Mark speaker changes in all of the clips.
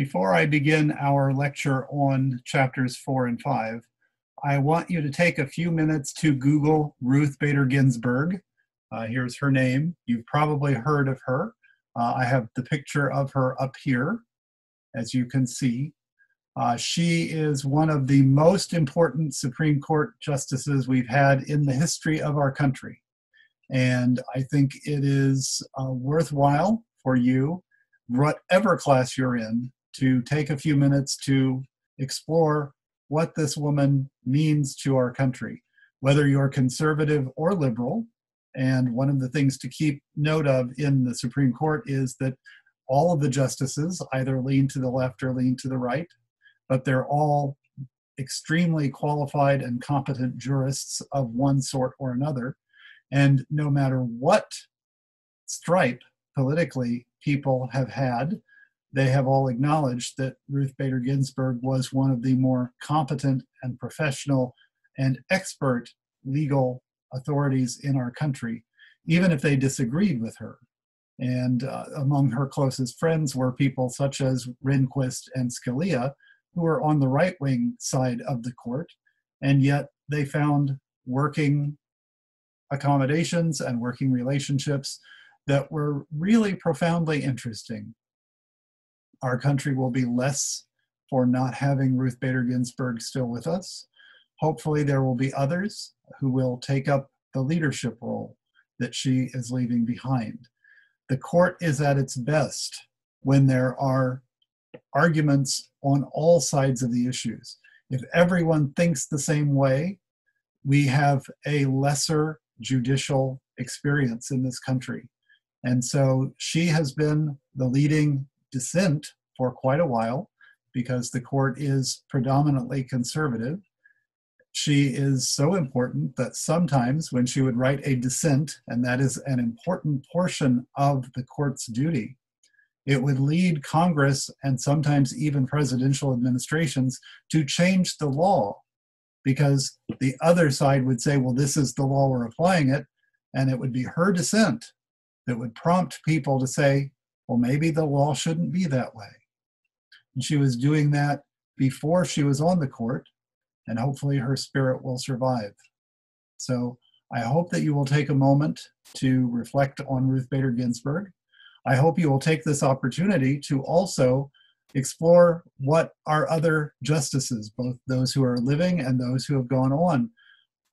Speaker 1: Before I begin our lecture on chapters four and five, I want you to take a few minutes to Google Ruth Bader Ginsburg. Uh, here's her name. You've probably heard of her. Uh, I have the picture of her up here, as you can see. Uh, she is one of the most important Supreme Court justices we've had in the history of our country. And I think it is uh, worthwhile for you, whatever class you're in, to take a few minutes to explore what this woman means to our country, whether you're conservative or liberal. And one of the things to keep note of in the Supreme Court is that all of the justices either lean to the left or lean to the right, but they're all extremely qualified and competent jurists of one sort or another. And no matter what stripe politically people have had, they have all acknowledged that Ruth Bader Ginsburg was one of the more competent and professional and expert legal authorities in our country, even if they disagreed with her. And uh, among her closest friends were people such as Rehnquist and Scalia, who were on the right wing side of the court, and yet they found working accommodations and working relationships that were really profoundly interesting our country will be less for not having Ruth Bader Ginsburg still with us. Hopefully, there will be others who will take up the leadership role that she is leaving behind. The court is at its best when there are arguments on all sides of the issues. If everyone thinks the same way, we have a lesser judicial experience in this country. And so she has been the leading dissent for quite a while because the court is predominantly conservative. She is so important that sometimes when she would write a dissent, and that is an important portion of the court's duty, it would lead Congress and sometimes even presidential administrations to change the law because the other side would say, well, this is the law, we're applying it. And it would be her dissent that would prompt people to say, well, maybe the law shouldn't be that way. And she was doing that before she was on the court, and hopefully her spirit will survive. So I hope that you will take a moment to reflect on Ruth Bader Ginsburg. I hope you will take this opportunity to also explore what our other justices, both those who are living and those who have gone on,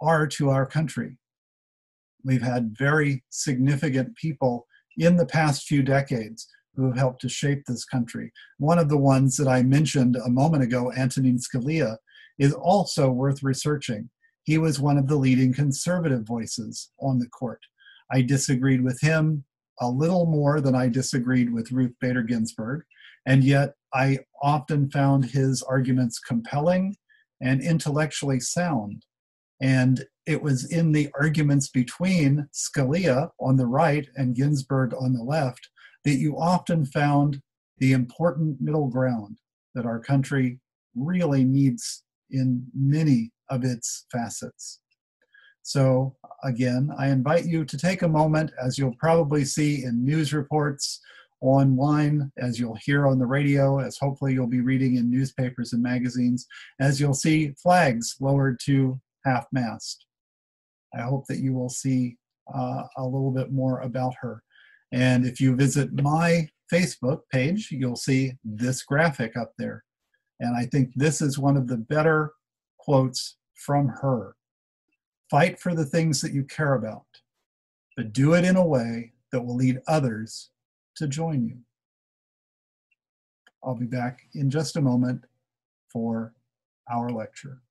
Speaker 1: are to our country. We've had very significant people in the past few decades who have helped to shape this country. One of the ones that I mentioned a moment ago, Antonin Scalia, is also worth researching. He was one of the leading conservative voices on the court. I disagreed with him a little more than I disagreed with Ruth Bader Ginsburg, and yet I often found his arguments compelling and intellectually sound. And it was in the arguments between Scalia on the right and Ginsburg on the left that you often found the important middle ground that our country really needs in many of its facets. So, again, I invite you to take a moment, as you'll probably see in news reports online, as you'll hear on the radio, as hopefully you'll be reading in newspapers and magazines, as you'll see flags lowered to half mast. I hope that you will see uh, a little bit more about her. And if you visit my Facebook page, you'll see this graphic up there. And I think this is one of the better quotes from her. Fight for the things that you care about, but do it in a way that will lead others to join you. I'll be back in just a moment for our lecture.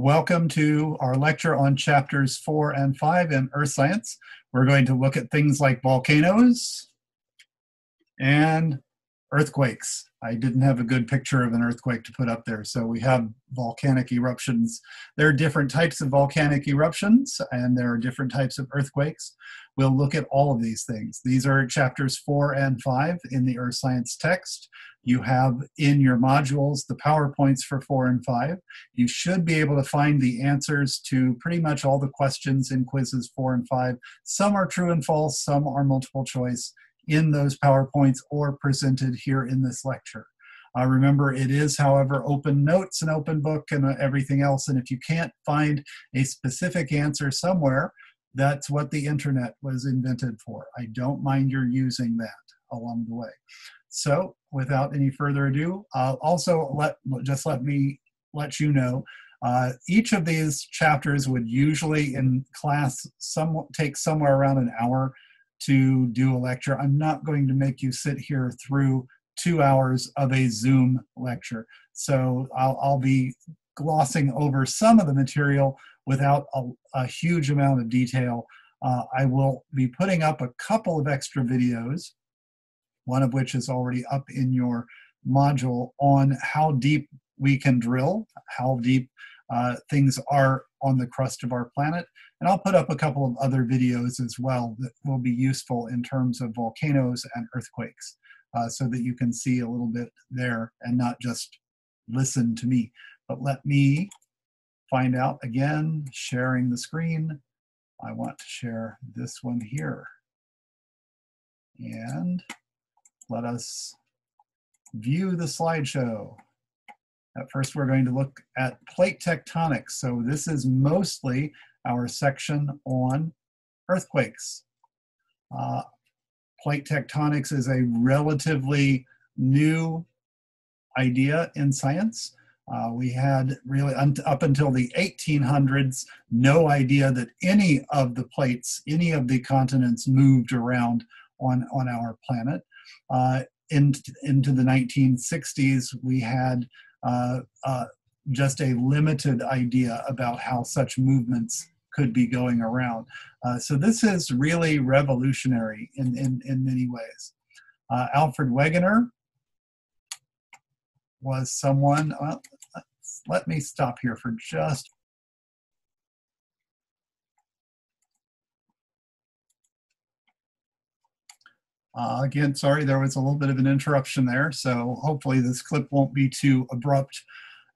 Speaker 1: Welcome to our lecture on chapters four and five in earth science. We're going to look at things like volcanoes and earthquakes. I didn't have a good picture of an earthquake to put up there. So we have volcanic eruptions. There are different types of volcanic eruptions and there are different types of earthquakes. We'll look at all of these things. These are chapters four and five in the earth science text. You have in your modules the PowerPoints for four and five. You should be able to find the answers to pretty much all the questions in quizzes four and five. Some are true and false, some are multiple choice in those PowerPoints or presented here in this lecture. Uh, remember, it is, however, open notes and open book and uh, everything else. And if you can't find a specific answer somewhere, that's what the internet was invented for. I don't mind your using that along the way. So without any further ado, uh, also let just let me let you know uh, each of these chapters would usually in class some, take somewhere around an hour to do a lecture. I'm not going to make you sit here through two hours of a Zoom lecture. So I'll, I'll be glossing over some of the material without a, a huge amount of detail. Uh, I will be putting up a couple of extra videos, one of which is already up in your module on how deep we can drill, how deep uh, things are on the crust of our planet. And I'll put up a couple of other videos as well that will be useful in terms of volcanoes and earthquakes uh, so that you can see a little bit there and not just listen to me. But let me find out again, sharing the screen. I want to share this one here. And let us view the slideshow. First, we're going to look at plate tectonics. So this is mostly our section on earthquakes. Uh, plate tectonics is a relatively new idea in science. Uh, we had really up until the 1800s no idea that any of the plates, any of the continents moved around on, on our planet. Uh, in, into the 1960s, we had just a limited idea about how such movements could be going around. Uh, so this is really revolutionary in, in, in many ways. Uh, Alfred Wegener was someone, well, let me stop here for just Uh, again, sorry, there was a little bit of an interruption there, so hopefully this clip won't be too abrupt.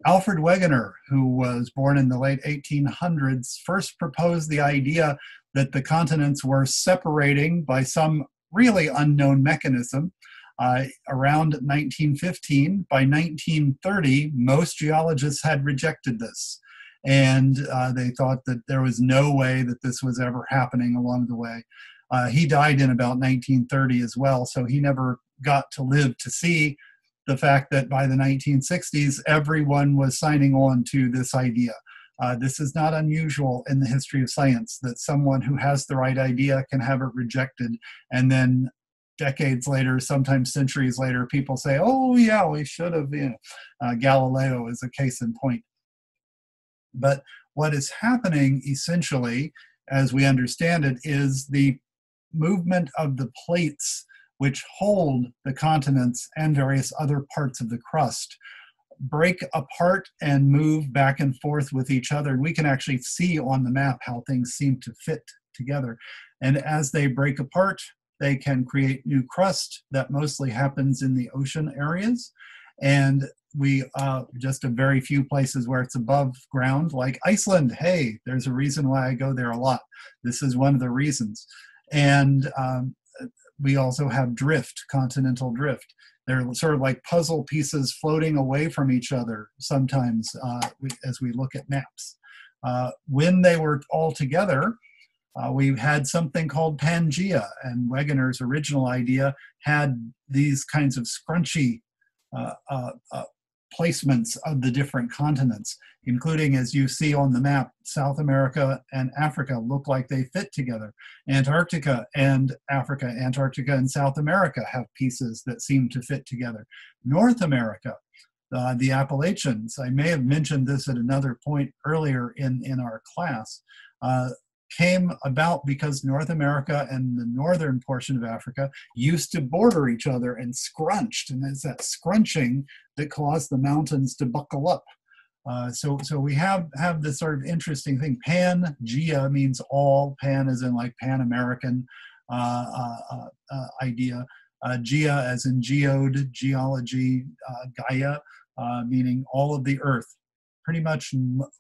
Speaker 1: Alfred Wegener, who was born in the late 1800s, first proposed the idea that the continents were separating by some really unknown mechanism. Uh, around 1915, by 1930, most geologists had rejected this. And uh, they thought that there was no way that this was ever happening along the way. Uh, he died in about 1930 as well, so he never got to live to see the fact that by the 1960s, everyone was signing on to this idea. Uh, this is not unusual in the history of science that someone who has the right idea can have it rejected, and then decades later, sometimes centuries later, people say, "Oh yeah, we should have." You know, uh, Galileo is a case in point. But what is happening essentially, as we understand it, is the movement of the plates which hold the continents and various other parts of the crust break apart and move back and forth with each other. And we can actually see on the map how things seem to fit together. And as they break apart, they can create new crust that mostly happens in the ocean areas. And we uh, just a very few places where it's above ground, like Iceland. Hey, there's a reason why I go there a lot. This is one of the reasons. And um, we also have drift, continental drift. They're sort of like puzzle pieces floating away from each other sometimes uh, as we look at maps. Uh, when they were all together, uh, we had something called Pangea, and Wegener's original idea had these kinds of scrunchy uh, uh, uh, placements of the different continents, including, as you see on the map, South America and Africa look like they fit together. Antarctica and Africa, Antarctica and South America have pieces that seem to fit together. North America, uh, the Appalachians, I may have mentioned this at another point earlier in, in our class. Uh, came about because North America and the northern portion of Africa used to border each other and scrunched, and it's that scrunching that caused the mountains to buckle up. Uh, so, so we have have this sort of interesting thing. Pan-Gea means all. Pan is in like Pan American uh, uh, uh, idea. Uh, Gea as in geode, geology, Gaia, meaning all of the earth pretty much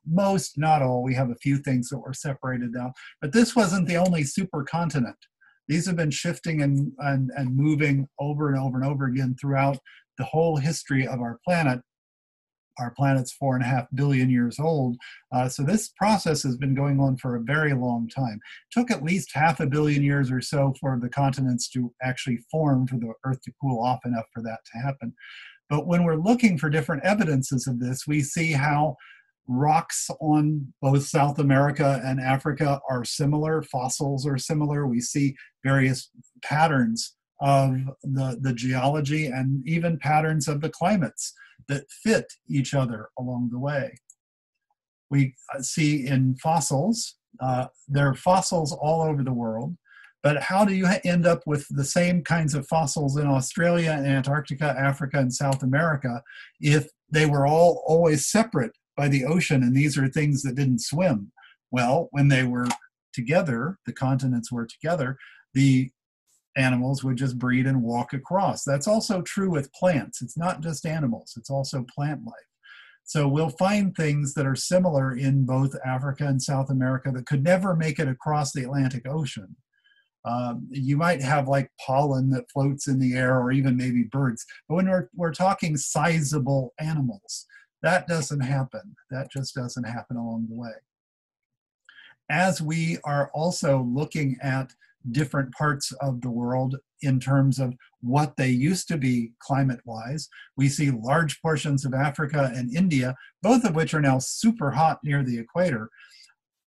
Speaker 1: most, not all. We have a few things that were separated out, but this wasn't the only supercontinent. These have been shifting and, and, and moving over and over and over again throughout the whole history of our planet. Our planet's four and a half billion years old. Uh, so this process has been going on for a very long time. It took at least half a billion years or so for the continents to actually form, for the Earth to cool off enough for that to happen. But when we're looking for different evidences of this, we see how rocks on both South America and Africa are similar, fossils are similar. We see various patterns of the, the geology and even patterns of the climates that fit each other along the way. We uh, see in fossils, uh, there are fossils all over the world. But how do you end up with the same kinds of fossils in Australia, Antarctica, Africa, and South America if they were all always separate by the ocean and these are things that didn't swim? Well, when they were together, the continents were together, the animals would just breed and walk across. That's also true with plants. It's not just animals, it's also plant life. So we'll find things that are similar in both Africa and South America that could never make it across the Atlantic Ocean. Um, you might have like pollen that floats in the air or even maybe birds. But when we're, we're talking sizable animals, that doesn't happen. That just doesn't happen along the way. As we are also looking at different parts of the world in terms of what they used to be climate wise, we see large portions of Africa and India, both of which are now super hot near the equator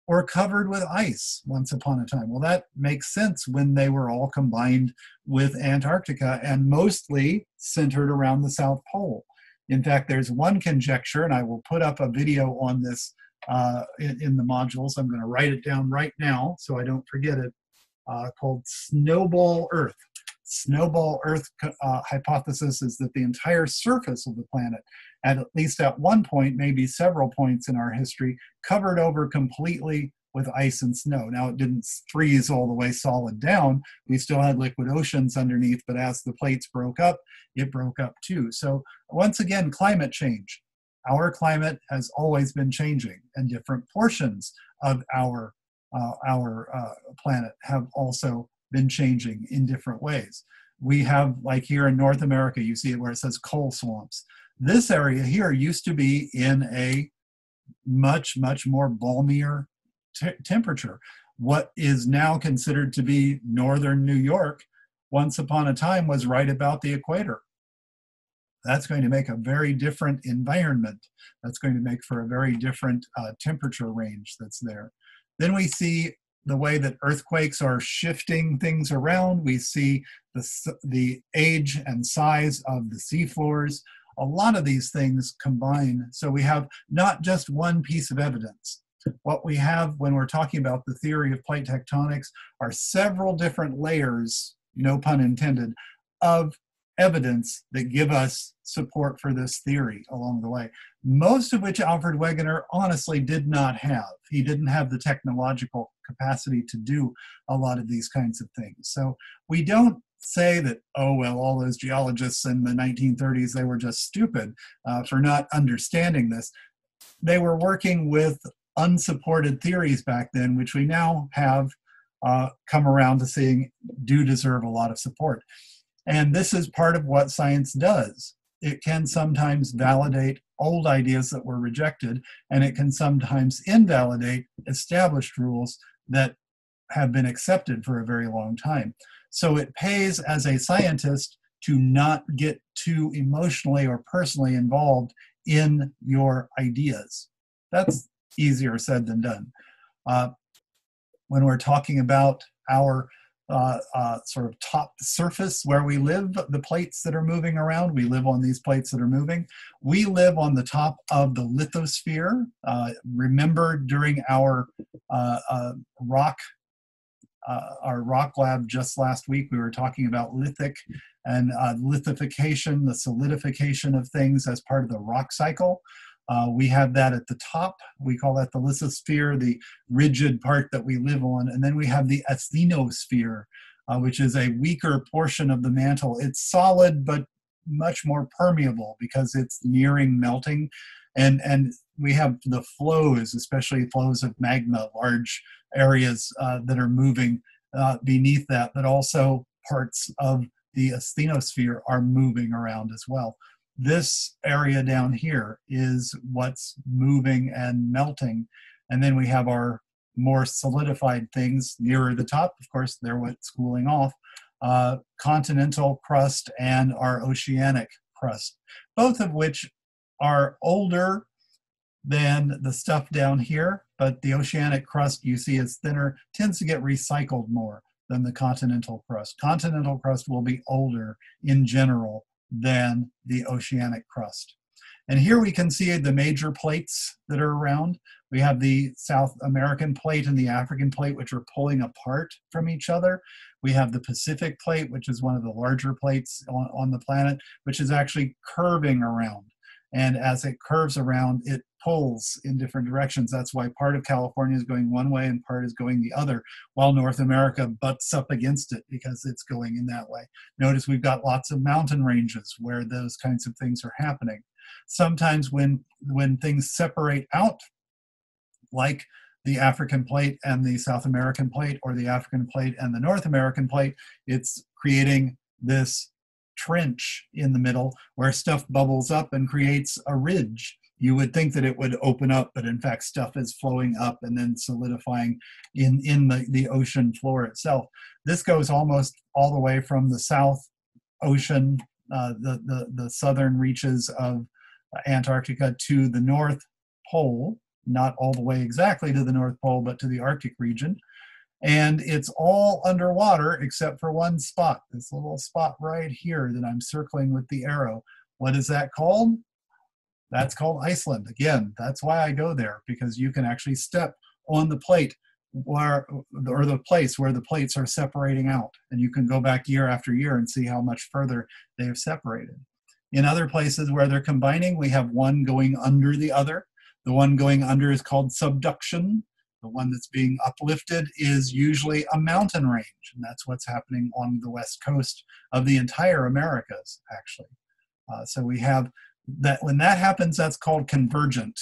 Speaker 1: or covered with ice once upon a time. Well, that makes sense when they were all combined with Antarctica and mostly centered around the South Pole. In fact, there's one conjecture, and I will put up a video on this uh, in, in, the modules. I'm going to write it down right now so I don't forget it, uh, called Snowball Earth. Snowball Earth uh, hypothesis is that the entire surface of the planet at at least at one point, maybe several points in our history, covered over completely with ice and snow. Now, it didn't freeze all the way solid down. We still had liquid oceans underneath, but as the plates broke up, it broke up too. So, once again, climate change. Our climate has always been changing, and different portions of our uh, our uh, planet have also been changing in different ways. We have, like here in North America, you see it where it says coal swamps. This area here used to be in a much, much more balmier temperature. What is now considered to be northern New York, once upon a time was right about the equator. That's going to make a very different environment. That's going to make for a very different uh, temperature range that's there. Then we see the way that earthquakes are shifting things around. We see the, the age and size of the seafloors a lot of these things combine. So we have not just one piece of evidence. What we have when we're talking about the theory of plate tectonics are several different layers, no pun intended, of evidence that give us support for this theory along the way. Most of which Alfred Wegener honestly did not have. He didn't have the technological capacity to do a lot of these kinds of things. So we don't say that, oh, well, all those geologists in the 1930s, they were just stupid uh, for not understanding this. They were working with unsupported theories back then, which we now have uh, come around to seeing do deserve a lot of support. And this is part of what science does. It can sometimes validate old ideas that were rejected, and it can sometimes invalidate established rules that have been accepted for a very long time. So it pays as a scientist to not get too emotionally or personally involved in your ideas. That's easier said than done. Uh, when we're talking about our uh, uh, sort of top surface where we live, the plates that are moving around. We live on these plates that are moving. We live on the top of the lithosphere. Uh, remember during our uh, uh, rock uh, our rock lab just last week, we were talking about lithic and lithification, the solidification of things as part of the rock cycle. Uh, we have that at the top. We call that the lithosphere, the rigid part that we live on. And then we have the asthenosphere, uh, which is a weaker portion of the mantle. It's solid, but much more permeable because it's nearing melting. And, and we have the flows, especially flows of magma, large areas uh, that are moving uh, beneath that, but also parts of the asthenosphere are moving around as well this area down here is what's moving and melting. And then we have our more solidified things nearer the top. Of course, they're what's cooling off. Uh, continental crust and our oceanic crust, both of which are older than the stuff down here, but the oceanic crust you see is thinner, tends to get recycled more than the continental crust. Continental crust will be older in general than the oceanic crust. And here we can see the major plates that are around. We have the South American plate and the African plate, which are pulling apart from each other. We have the Pacific plate, which is one of the larger plates on, on the planet, which is actually curving around. And as it curves around, it pulls in different directions. That's why part of California is going one way and part is going the other, while North America butts up against it because it's going in that way. Notice we've got lots of mountain ranges where those kinds of things are happening. Sometimes when when things separate out, like the African plate and the South American plate, or the African plate and the North American plate, it's creating this trench in the middle where stuff bubbles up and creates a ridge. You would think that it would open up, but in fact, stuff is flowing up and then solidifying in, in the, the ocean floor itself. This goes almost all the way from the South Ocean, uh, the, the, the southern reaches of Antarctica to the North Pole, not all the way exactly to the North Pole, but to the Arctic region and it's all underwater except for one spot, this little spot right here that I'm circling with the arrow. What is that called? That's called Iceland. Again, that's why I go there, because you can actually step on the plate where, or the place where the plates are separating out. And you can go back year after year and see how much further they have separated. In other places where they're combining, we have one going under the other. The one going under is called subduction, the one that's being uplifted is usually a mountain range, and that's what's happening on the west coast of the entire Americas, actually. Uh, so we have that when that happens, that's called convergent.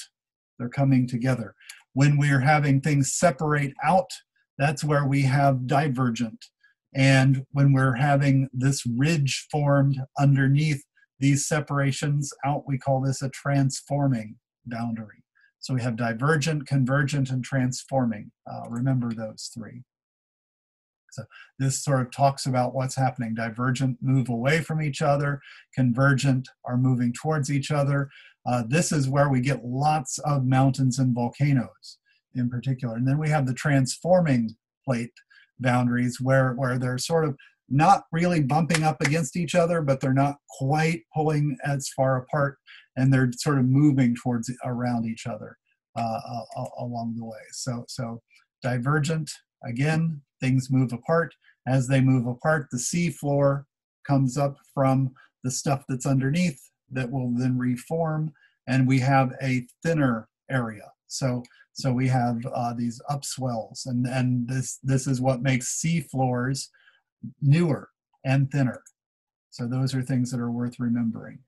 Speaker 1: They're coming together. When we're having things separate out, that's where we have divergent. And when we're having this ridge formed underneath these separations out, we call this a transforming boundary. So we have divergent, convergent, and transforming. Uh, remember those three. So this sort of talks about what's happening. Divergent move away from each other, convergent are moving towards each other. Uh, this is where we get lots of mountains and volcanoes in particular. And then we have the transforming plate boundaries where, where they're sort of not really bumping up against each other, but they're not quite pulling as far apart and they're sort of moving towards around each other uh, along the way. So, so divergent, again, things move apart. As they move apart, the sea floor comes up from the stuff that's underneath that will then reform, and we have a thinner area. So, so we have uh, these upswells, and, and this, this is what makes sea floors newer and thinner. So those are things that are worth remembering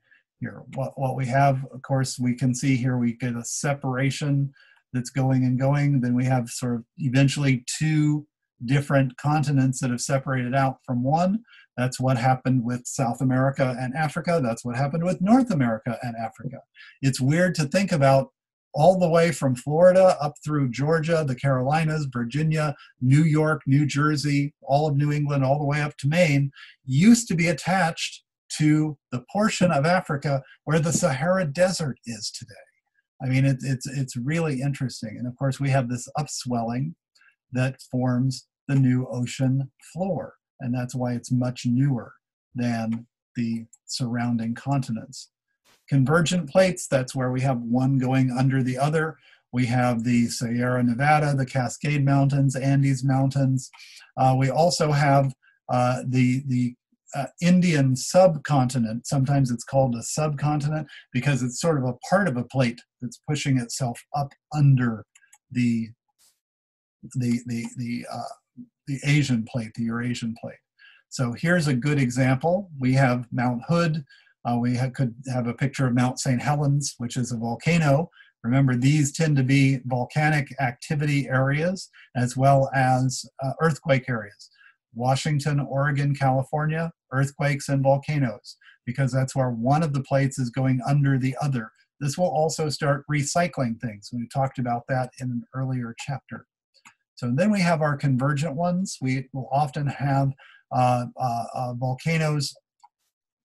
Speaker 1: here. What, what we have, of course, we can see here we get a separation that's going and going. Then we have sort of eventually two different continents that have separated out from one. That's what happened with South America and Africa. That's what happened with North America and Africa. It's weird to think about all the way from Florida up through Georgia, the Carolinas, Virginia, New York, New Jersey, all of New England, all the way up to Maine, used to be attached to the portion of Africa where the Sahara Desert is today. I mean, it, it's, it's really interesting. And of course, we have this upswelling that forms the new ocean floor. And that's why it's much newer than the surrounding continents. Convergent plates, that's where we have one going under the other. We have the Sierra Nevada, the Cascade Mountains, Andes Mountains. Uh, we also have uh, the, the uh, Indian subcontinent. Sometimes it's called a subcontinent because it's sort of a part of a plate that's pushing itself up under the the the the uh, the Asian plate, the Eurasian plate. So here's a good example. We have Mount Hood. Uh, we ha could have a picture of Mount St. Helens, which is a volcano. Remember, these tend to be volcanic activity areas as well as uh, earthquake areas. Washington, Oregon, California, earthquakes and volcanoes, because that's where one of the plates is going under the other. This will also start recycling things. We talked about that in an earlier chapter. So then we have our convergent ones. We will often have uh, uh, uh, volcanoes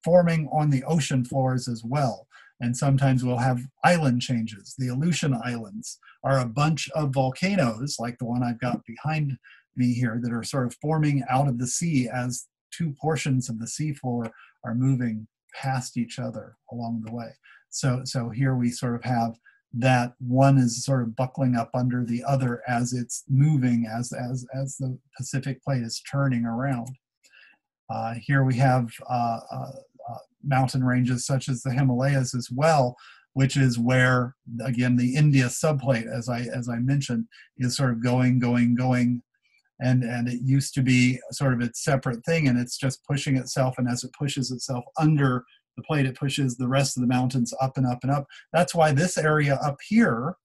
Speaker 1: forming on the ocean floors as well. And sometimes we'll have island changes. The Aleutian Islands are a bunch of volcanoes, like the one I've got behind me here, that are sort of forming out of the sea as two portions of the seafloor are moving past each other along the way. So, so here we sort of have that one is sort of buckling up under the other as it's moving, as, as, as the Pacific plate is turning around. Uh, here we have uh, uh, uh, mountain ranges such as the Himalayas as well, which is where, again, the India subplate, as I, as I mentioned, is sort of going, going, going and and it used to be sort of its separate thing and it's just pushing itself and as it pushes itself under the plate, it pushes the rest of the mountains up and up and up. That's why this area up here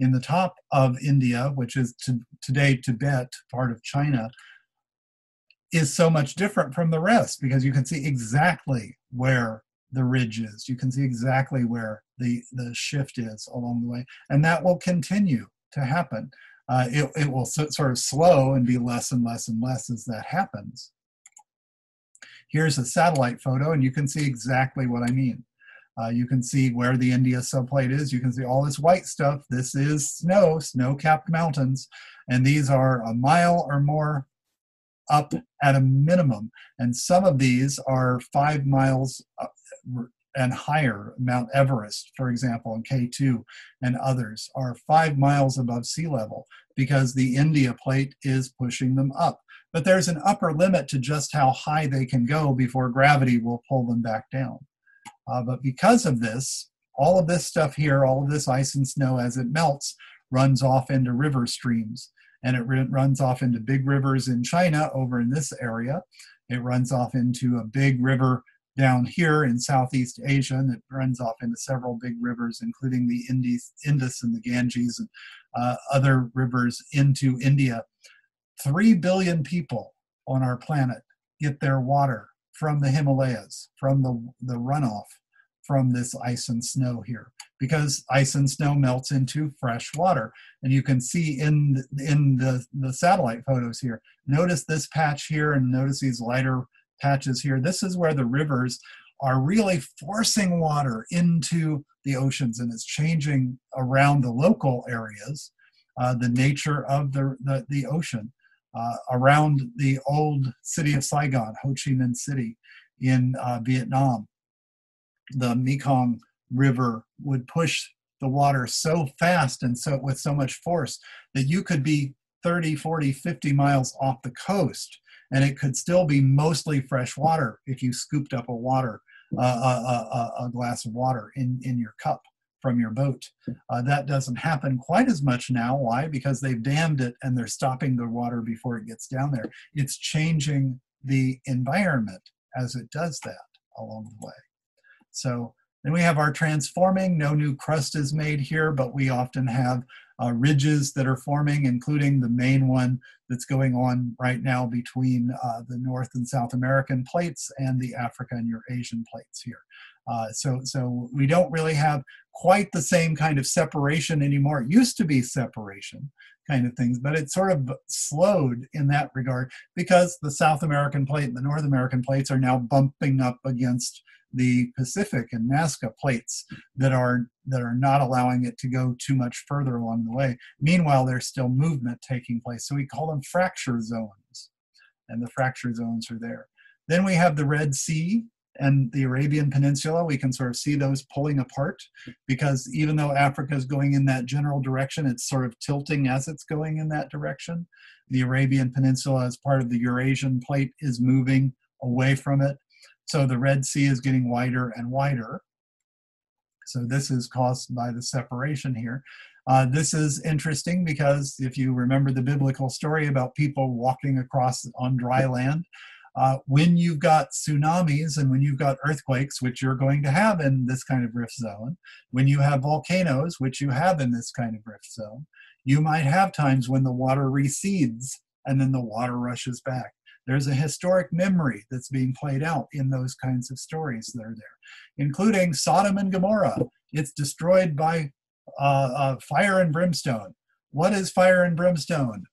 Speaker 1: in the top of India, which is to, today Tibet, part of China, is so much different from the rest because you can see exactly where the ridge is. You can see exactly where the, the shift is along the way. And that will continue to happen. Uh, it, it will so, sort of slow and be less and less and less as that happens. Here's a satellite photo, and you can see exactly what I mean. Uh, you can see where the India subplate is. You can see all this white stuff. This is snow, snow-capped mountains, and these are a mile or more up at a minimum. And some of these are five miles and higher. Mount Everest, for example, and K2 and others are five miles above sea level because the India plate is pushing them up but there's an upper limit to just how high they can go before gravity will pull them back down. Uh, but because of this, all of this stuff here, all of this ice and snow as it melts, runs off into river streams. And it runs off into big rivers in China over in this area. It runs off into a big river down here in Southeast Asia, and it runs off into several big rivers, including the Indus, Indus and the Ganges and uh, other rivers into India. 3 billion people on our planet get their water from the Himalayas, from the, the runoff from this ice and snow here because ice and snow melts into fresh water. And you can see in, in the, the satellite photos here, notice this patch here and notice these lighter patches here. This is where the rivers are really forcing water into the oceans and it's changing around the local areas, uh, the nature of the, the, the ocean uh, around the old city of Saigon, Ho Chi Minh City in uh, Vietnam. The Mekong River would push the water so fast and so with so much force that you could be 30, 40, 50 miles off the coast and it could still be mostly fresh water if you scooped up a water, uh, a, a, a, glass of water in, in your cup from your boat. Uh, that doesn't happen quite as much now. Why? Because they've dammed it and they're stopping the water before it gets down there. It's changing the environment as it does that along the way. So then we have our transforming. No new crust is made here, but we often have uh, ridges that are forming, including the main one that's going on right now between uh, the North and South American plates and the Africa and Eurasian plates here. Uh, so, so we don't really have quite the same kind of separation anymore. It used to be separation kind of things, but it sort of slowed in that regard because the South American plate and the North American plates are now bumping up against the Pacific and Nazca plates that are that are not allowing it to go too much further along the way. Meanwhile, there's still movement taking place. So we call them fracture zones. And the fracture zones are there. Then we have the Red Sea and the Arabian Peninsula. We can sort of see those pulling apart because even though Africa is going in that general direction, it's sort of tilting as it's going in that direction. The Arabian Peninsula, as part of the Eurasian plate, is moving away from it. So the Red Sea is getting wider and wider. So this is caused by the separation here. Uh, this is interesting because if you remember the biblical story about people walking across on dry land, uh, when you've got tsunamis and when you've got earthquakes, which you're going to have in this kind of rift zone, when you have volcanoes, which you have in this kind of rift zone, you might have times when the water recedes and then the water rushes back. There's a historic memory that's being played out in those kinds of stories that are there, including Sodom and Gomorrah. It's destroyed by uh, uh, fire and brimstone. What is fire and brimstone?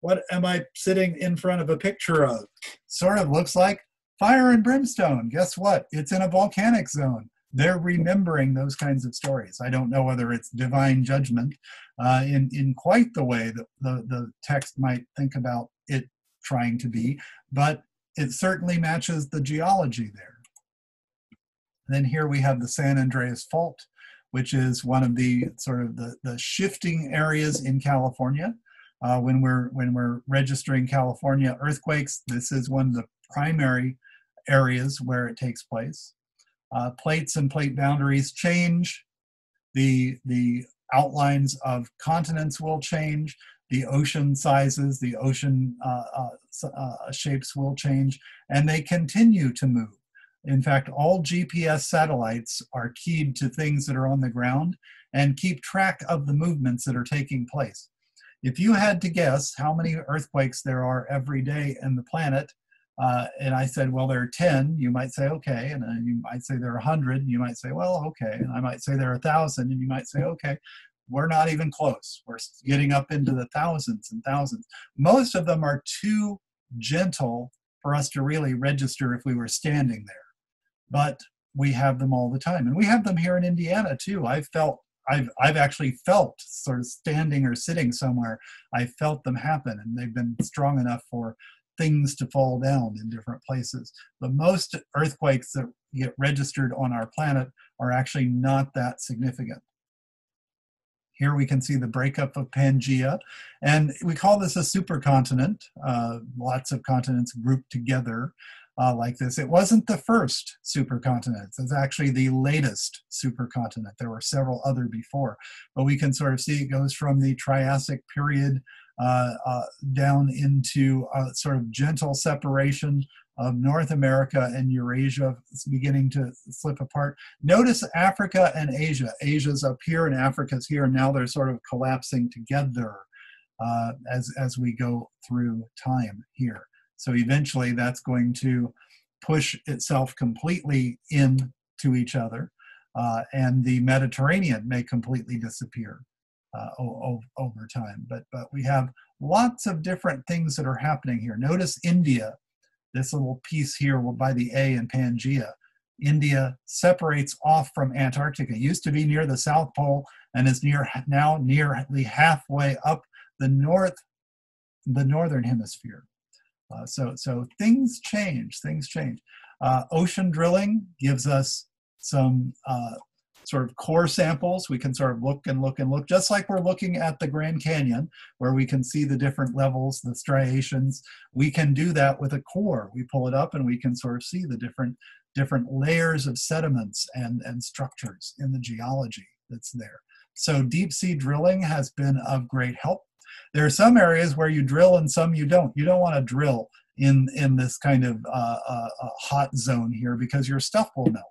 Speaker 1: What am I sitting in front of a picture of? Sort of looks like fire and brimstone. Guess what? It's in a volcanic zone. They're remembering those kinds of stories. I don't know whether it's divine judgment uh, in, in quite the way that the, the text might think about trying to be, but it certainly matches the geology there. Then here we have the San Andreas Fault, which is one of the sort of the, the shifting areas in California. Uh, when we're when we're registering California earthquakes, this is one of the primary areas where it takes place. Uh, plates and plate boundaries change. The the outlines of continents will change the ocean sizes, the ocean uh, uh, uh, shapes will change, and they continue to move. In fact, all GPS satellites are keyed to things that are on the ground and keep track of the movements that are taking place. If you had to guess how many earthquakes there are every day in the planet, uh, and I said, well, there are 10, you might say, okay. And you might say there are 100, and you might say, well, okay. And I might say there are 1,000, and you might say, okay we're not even close. We're getting up into the thousands and thousands. Most of them are too gentle for us to really register if we were standing there. But we have them all the time. And we have them here in Indiana too. I've felt I've I've actually felt sort of standing or sitting somewhere. I felt them happen and they've been strong enough for things to fall down in different places. But most earthquakes that get registered on our planet are actually not that significant. Here we can see the breakup of Pangaea. And we call this a supercontinent, uh, lots of continents grouped together uh, like this. It wasn't the first supercontinent. It's actually the latest supercontinent. There were several other before. But we can sort of see it goes from the Triassic period uh, uh, down into a sort of gentle separation of North America and Eurasia is beginning to slip apart. Notice Africa and Asia. Asia's up here and Africa's here, and now they're sort of collapsing together uh, as, as we go through time here. So eventually that's going to push itself completely into each other, uh, and the Mediterranean may completely disappear. Uh, over time, but but we have lots of different things that are happening here. Notice India this little piece here by the A in Pangea. India separates off from Antarctica. It used to be near the South Pole and is near now nearly halfway up the north, the northern hemisphere. Uh, so, so things change. Things change. Uh, ocean drilling gives us some uh, sort of core samples. We can sort of look and look and look, just like we're looking at the Grand Canyon, where we can see the different levels, the striations. We can do that with a core. We pull it up and we can sort of see the different different layers of sediments and, and structures in the geology that's there. So deep sea drilling has been of great help. There are some areas where you drill and some you don't. You don't want to drill in, in this kind of uh, uh, uh hot zone here because your stuff will melt.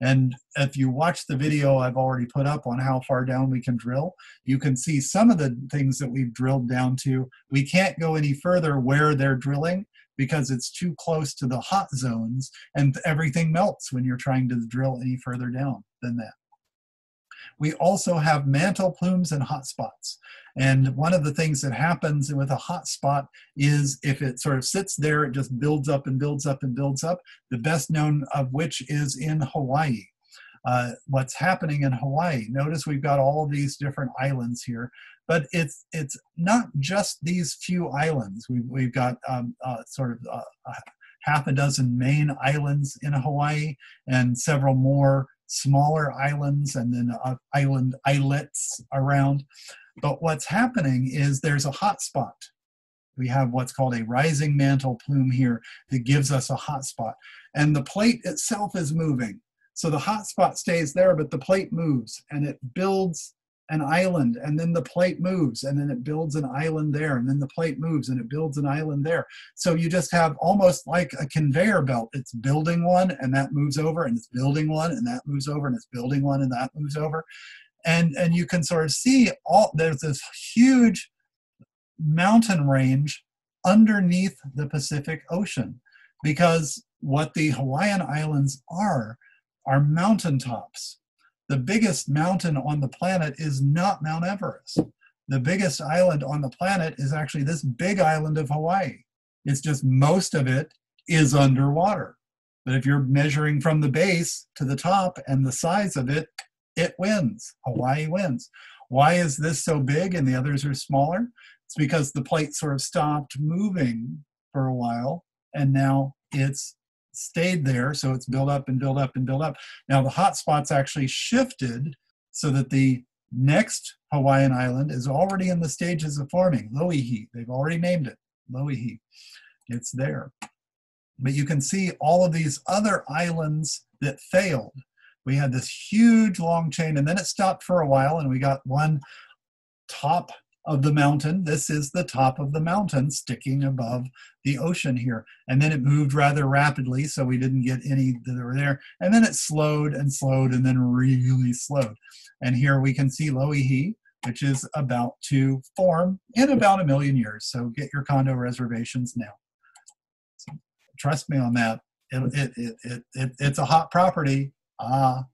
Speaker 1: And if you watch the video I've already put up on how far down we can drill, you can see some of the things that we've drilled down to. We can't go any further where they're drilling because it's too close to the hot zones and everything melts when you're trying to drill any further down than that. We also have mantle plumes and hotspots. And one of the things that happens with a hot spot is if it sort of sits there, it just builds up and builds up and builds up. The best known of which is in Hawaii. Uh, what's happening in Hawaii. Notice we've got all these different islands here, but it's it's not just these few islands. We've, we've got um, uh, sort of uh, half a dozen main islands in Hawaii and several more smaller islands and then uh, island islets around. But what's happening is there's a hot spot. We have what's called a rising mantle plume here that gives us a hot spot. And the plate itself is moving. So the hot spot stays there, but the plate moves and it builds an island and then the plate moves and then it builds an island there and then the plate moves and it builds an island there so you just have almost like a conveyor belt it's building one and that moves over and it's building one and that moves over and it's building one and that moves over and and you can sort of see all there's this huge mountain range underneath the pacific ocean because what the hawaiian islands are are mountaintops the biggest mountain on the planet is not Mount Everest. The biggest island on the planet is actually this big island of Hawaii. It's just most of it is underwater. But if you're measuring from the base to the top and the size of it, it wins. Hawaii wins. Why is this so big and the others are smaller? It's because the plate sort of stopped moving for a while and now it's stayed there, so it's built up and built up and built up. Now the hot spots actually shifted so that the next Hawaiian island is already in the stages of forming, Loihi. They've already named it, Loihi. It's there. But you can see all of these other islands that failed. We had this huge long chain, and then it stopped for a while, and we got one top of the mountain. This is the top of the mountain sticking above the ocean here. And then it moved rather rapidly, so we didn't get any that were there. And then it slowed and slowed and then really slowed. And here we can see Loihi, which is about to form in about a million years. So get your condo reservations now. So trust me on that. It, it, it, it, it, it's a hot property. Ah,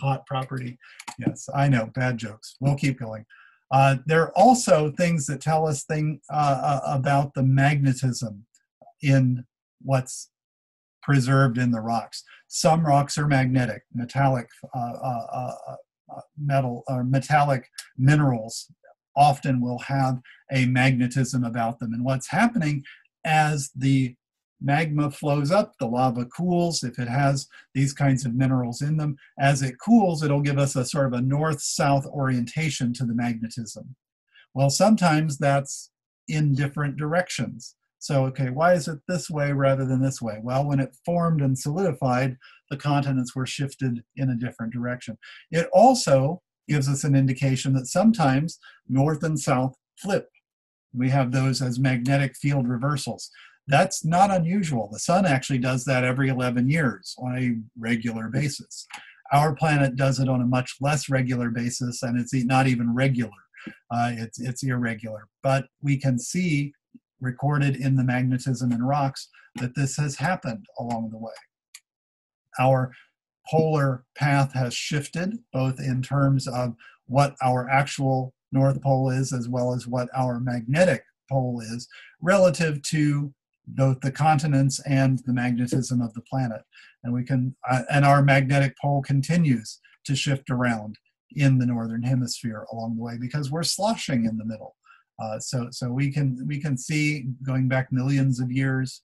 Speaker 1: hot property. Yes, I know, bad jokes. We'll keep going. Uh, there are also things that tell us thing, uh, uh, about the magnetism in what's preserved in the rocks. Some rocks are magnetic, metallic uh, uh, metal or metallic minerals often will have a magnetism about them. And what's happening as the magma flows up, the lava cools. If it has these kinds of minerals in them, as it cools, it'll give us a sort of a north-south orientation to the magnetism. Well, sometimes that's in different directions. So, okay, why is it this way rather than this way? Well, when it formed and solidified, the continents were shifted in a different direction. It also gives us an indication that sometimes north and south flip. We have those as magnetic field reversals. That's not unusual. The sun actually does that every 11 years on a regular basis. Our planet does it on a much less regular basis, and it's not even regular. Uh, it's, it's irregular. But we can see recorded in the magnetism in rocks that this has happened along the way. Our polar path has shifted, both in terms of what our actual North Pole is, as well as what our magnetic pole is, relative to both the continents and the magnetism of the planet. And we can, uh, and our magnetic pole continues to shift around in the northern hemisphere along the way because we're sloshing in the middle. Uh, so, so we can we can see going back millions of years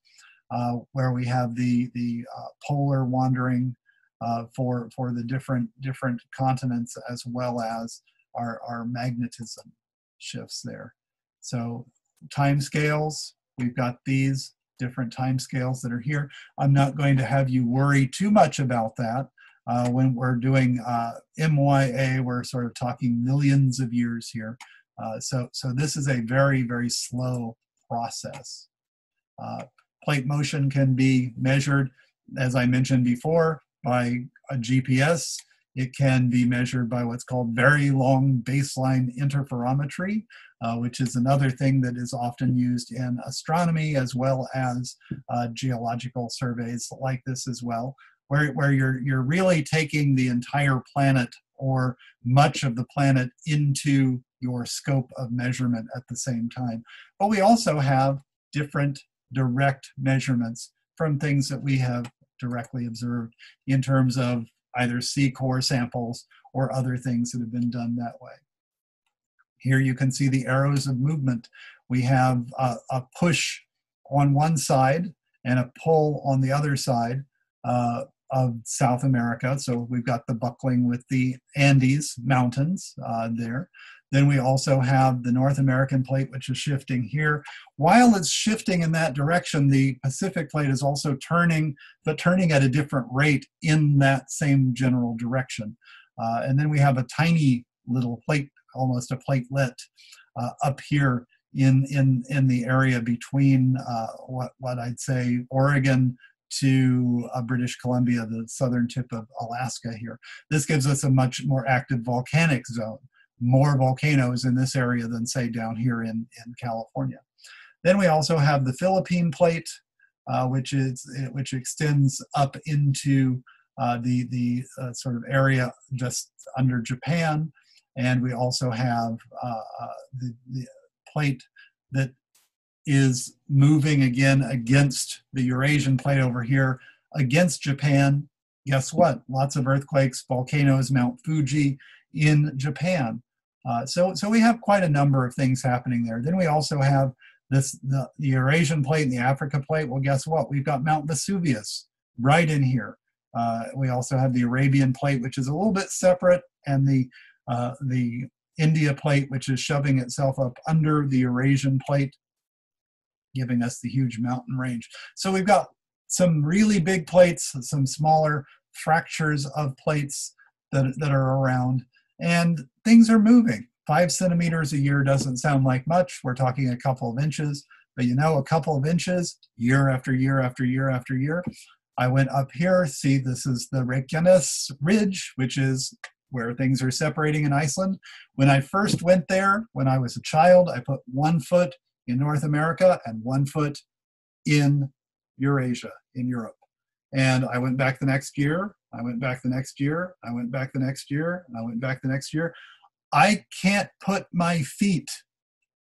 Speaker 1: uh, where we have the the uh, polar wandering uh, for for the different different continents as well as our our magnetism shifts there. So time scales We've got these different time scales that are here. I'm not going to have you worry too much about that. Uh, when we're doing uh, MYA, we're sort of talking millions of years here. Uh, so, so this is a very, very slow process. Uh, plate motion can be measured, as I mentioned before, by a GPS. It can be measured by what's called very long baseline interferometry, uh, which is another thing that is often used in astronomy as well as uh, geological surveys like this as well, where, where you're, you're really taking the entire planet or much of the planet into your scope of measurement at the same time. But we also have different direct measurements from things that we have directly observed in terms of either sea core samples or other things that have been done that way. Here you can see the arrows of movement. We have a, a push on one side and a pull on the other side uh, of South America. So we've got the buckling with the Andes Mountains uh, there. Then we also have the North American plate, which is shifting here. While it's shifting in that direction, the Pacific plate is also turning, but turning at a different rate in that same general direction. Uh, and then we have a tiny little plate, almost a platelet, uh, up here in in in the area between uh, what what I'd say Oregon to uh, British Columbia, the southern tip of Alaska here. This gives us a much more active volcanic zone, more volcanoes in this area than say down here in, in California. Then we also have the Philippine plate, uh, which is which extends up into uh, the the uh, sort of area just under Japan, and we also have uh, uh, the, the plate that is moving again against the Eurasian plate over here, against Japan. Guess what? Lots of earthquakes, volcanoes, Mount Fuji in Japan. Uh, so, so we have quite a number of things happening there. Then we also have this the, the Eurasian plate and the Africa plate. Well, guess what? We've got Mount Vesuvius right in here. Uh, we also have the Arabian plate, which is a little bit separate, and the uh, the India plate, which is shoving itself up under the Eurasian plate, giving us the huge mountain range. So we've got some really big plates, some smaller fractures of plates that, that are around, and things are moving. Five centimeters a year doesn't sound like much. We're talking a couple of inches, but you know, a couple of inches year after year after year after year. I went up here, see this is the Reykjanes Ridge, which is where things are separating in Iceland. When I first went there, when I was a child, I put one foot in North America and one foot in Eurasia, in Europe. And I went back the next year, I went back the next year, I went back the next year, I went back the next year. I can't put my feet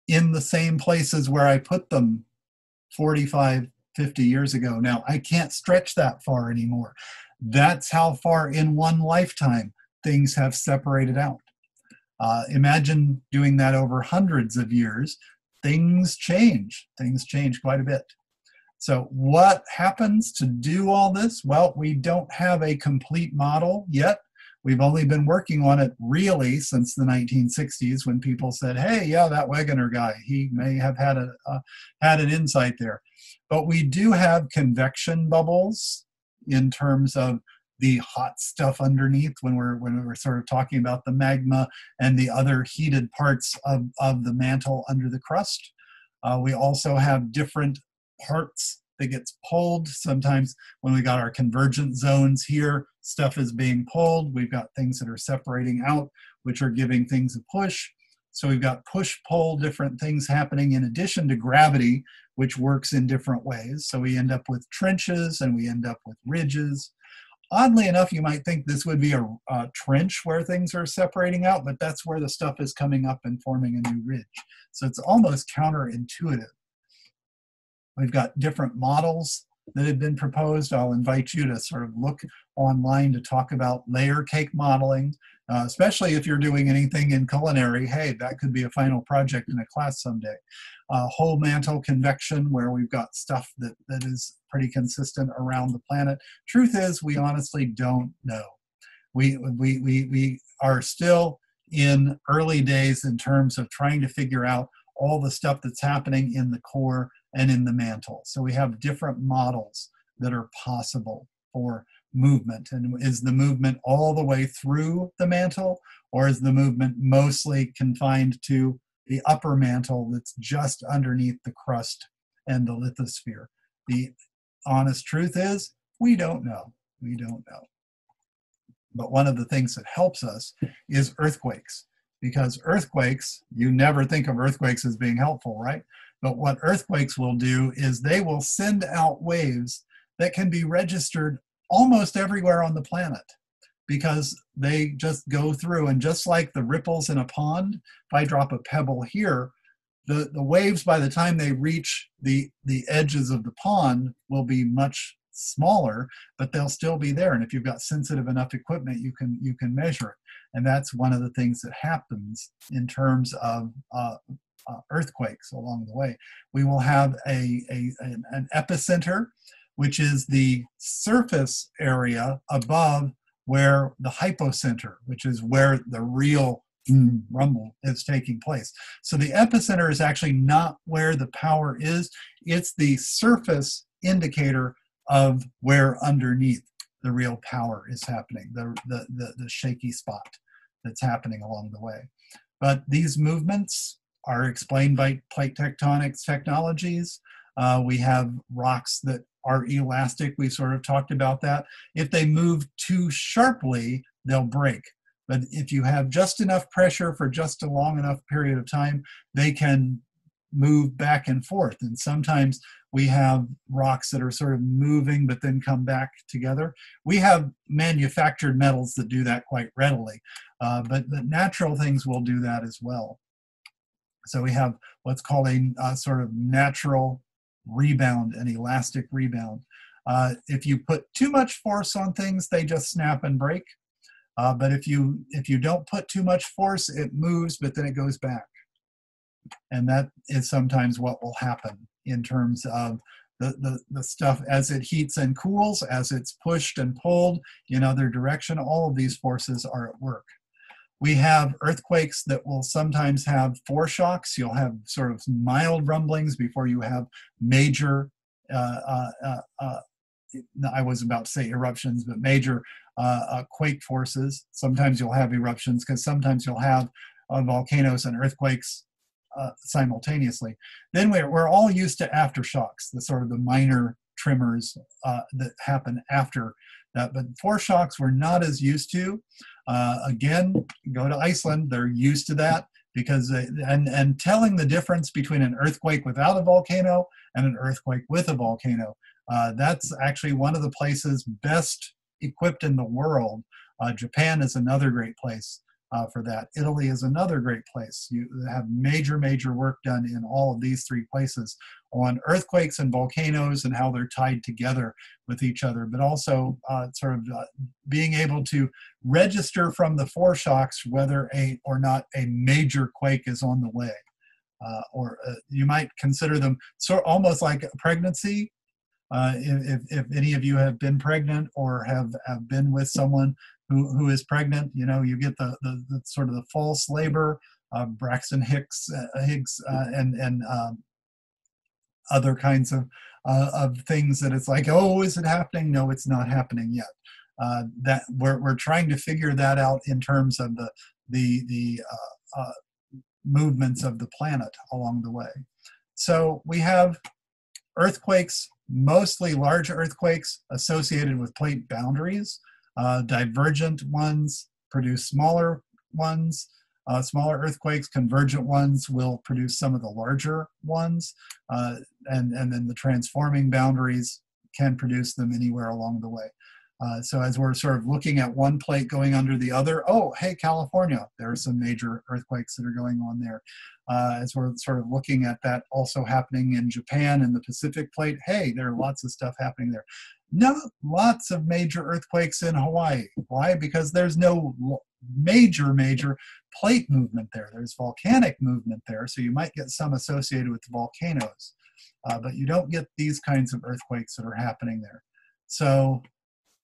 Speaker 1: in the same places where I put them 45, 50 years ago. Now, I can't stretch that far anymore. That's how far in one lifetime things have separated out. Uh, imagine doing that over hundreds of years. Things change. Things change quite a bit. So, what happens to do all this? Well, we don't have a complete model yet. We've only been working on it really since the 1960s when people said, hey, yeah, that Wegener guy, he may have had, a, uh, had an insight there. But we do have convection bubbles in terms of the hot stuff underneath when we're when we're sort of talking about the magma and the other heated parts of, of the mantle under the crust. Uh, we also have different parts that gets pulled. Sometimes when we got our convergent zones here, stuff is being pulled. We've got things that are separating out, which are giving things a push. So we've got push pull, different things happening in addition to gravity, which works in different ways. So we end up with trenches and we end up with ridges. Oddly enough, you might think this would be a, a, trench where things are separating out, but that's where the stuff is coming up and forming a new ridge. So it's almost counterintuitive. We've got different models that have been proposed. I'll invite you to sort of look online to talk about layer cake modeling, uh, especially if you're doing anything in culinary. Hey, that could be a final project in a class someday. Uh, whole mantle convection, where we've got stuff that, that is pretty consistent around the planet. Truth is, we honestly don't know. We, we, we, we are still in early days in terms of trying to figure out all the stuff that's happening in the core and in the mantle. So we have different models that are possible for movement. And is the movement all the way through the mantle, or is the movement mostly confined to the upper mantle that's just underneath the crust and the lithosphere? The honest truth is, we don't know. We don't know. But one of the things that helps us is earthquakes because earthquakes, you never think of earthquakes as being helpful, right? But what earthquakes will do is they will send out waves that can be registered almost everywhere on the planet. because they just go through and just like the ripples in a pond, if I drop a pebble here, the, the waves by the time they reach the, the edges of the pond will be much smaller, but they'll still be there. And if you've got sensitive enough equipment, you can you can measure it. And that's one of the things that happens in terms of uh, uh, earthquakes along the way. We will have a, a an, epicenter, which is the surface area above where the hypocenter, which is where the real rumble is taking place. So the epicenter is actually not where the power is, it's the surface indicator of where underneath the real power is happening, the, the, the, the shaky spot that's happening along the way. But these movements are explained by plate tectonics technologies. Uh, we have rocks that are elastic. We sort of talked about that. If they move too sharply, they'll break. But if you have just enough pressure for just a long enough period of time, they can move back and forth. And sometimes we have rocks that are sort of moving but then come back together. We have manufactured metals that do that quite readily, uh, but the natural things will do that as well. So we have what's called a uh, sort of natural rebound, an elastic rebound. Uh, if you put too much force on things, they just snap and break. Uh, but if you if you don't put too much force, it moves, but then it goes back. And that is sometimes what will happen in terms of the, the, the stuff as it heats and cools, as it's pushed and pulled in other direction, all of these forces are at work. We have earthquakes that will sometimes have foreshocks. You'll have sort of mild rumblings before you have major, uh, uh, uh, uh I was about to say eruptions, but major uh, uh, quake forces. Sometimes you'll have eruptions because sometimes you'll have volcanoes and earthquakes simultaneously. Then we're, we're all used to aftershocks, the sort of the minor tremors that happen after that. But foreshocks we're not as used to. Uh, again, go to Iceland, they're used to that because they, and and telling the difference between an earthquake without a volcano and an earthquake with a volcano. Uh, that's actually one of the places best equipped in the world. Uh, Japan is another great place uh, for that. Italy is another great place. You have major, major work done in all of these three places on earthquakes and volcanoes and how they're tied together with each other, but also uh, sort of uh, being able to register from the foreshocks whether a or not a major quake is on the way. Uh, or uh, you might consider them sort of almost like a pregnancy. Uh, if, if any of you have been pregnant or have, have been with someone who, who is pregnant. You know, you get the, the, the sort of the false labor, uh, Braxton Hicks, uh, Higgs, uh, and and um, other kinds of uh, of things that it's like, oh, is it happening? No, it's not happening yet. Uh, that we're we're trying to figure that out in terms of the the the uh, movements of the planet along the way. So we have earthquakes, mostly large earthquakes associated with plate boundaries. Uh, divergent ones produce smaller ones. Uh, smaller earthquakes, convergent ones will produce some of the larger ones, uh, and, and then the transforming boundaries can produce them anywhere along the way. Uh, so as we're sort of looking at one plate going under the other, oh, hey, California, there are some major earthquakes that are going on there. Uh, as we're sort of looking at that also happening in Japan and the Pacific plate, hey, there are lots of stuff happening there. Not lots of major earthquakes in Hawaii. Why? Because there's no major, major plate movement there. There's volcanic movement there, so you might get some associated with the volcanoes, uh, but you don't get these kinds of earthquakes that are happening there. So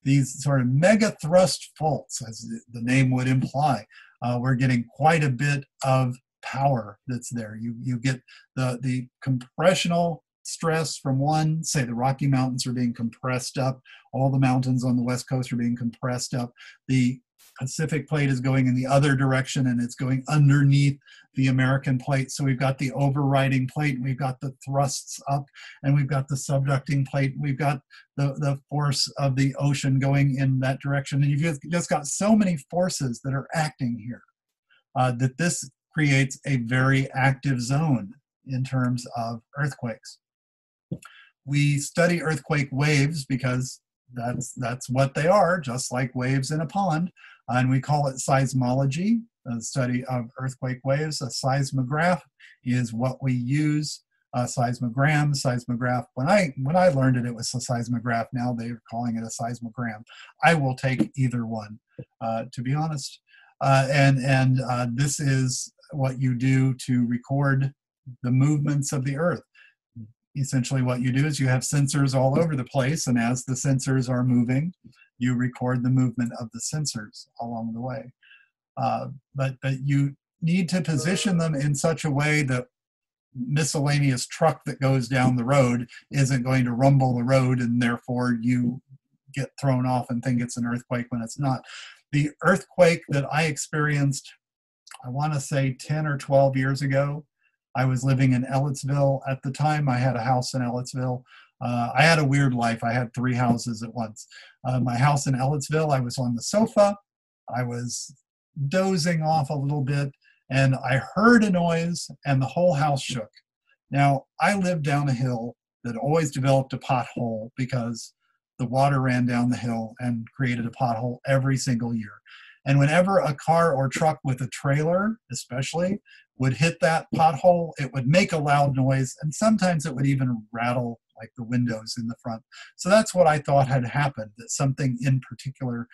Speaker 1: these sort of mega thrust faults, as the name would imply, uh, we're getting quite a bit of power that's there. You you get the the compressional stress from one, say the Rocky Mountains are being compressed up, all the mountains on the west coast are being compressed up. The Pacific plate is going in the other direction and it's going underneath the American plate. So we've got the overriding plate, we've got the thrusts up, and we've got the subducting plate. We've got the, the force of the ocean going in that direction. And you've just, got so many forces that are acting here uh, that this creates a very active zone in terms of earthquakes we study earthquake waves because that's that's what they are, just like waves in a pond. And we call it seismology, the study of earthquake waves. A seismograph is what we use. A seismogram, seismograph. When I when I learned it, it was a seismograph. Now they're calling it a seismogram. I will take either one, uh, to be honest. Uh, and and uh, this is what you do to record the movements of the Earth essentially what you do is you have sensors all over the place and as the sensors are moving you record the movement of the sensors along the way. Uh, but but you need to position them in such a way that miscellaneous truck that goes down the road isn't going to rumble the road and therefore you get thrown off and think it's an earthquake when it's not. The earthquake that i experienced i want to say 10 or 12 years ago I was living in Ellettsville at the time. I had a house in Ellettsville. Uh, I had a weird life. I had three houses at once. Uh, my house in Ellettsville, I was on the sofa. I was dozing off a little bit, and I heard a noise, and the whole house shook. Now, I lived down a hill that always developed a pothole because the water ran down the hill and created a pothole every single year. And whenever a car or truck with a trailer, especially, would hit that pothole, it would make a loud noise, and sometimes it would even rattle like the windows in the front. So that's what I thought had happened, that something in particular,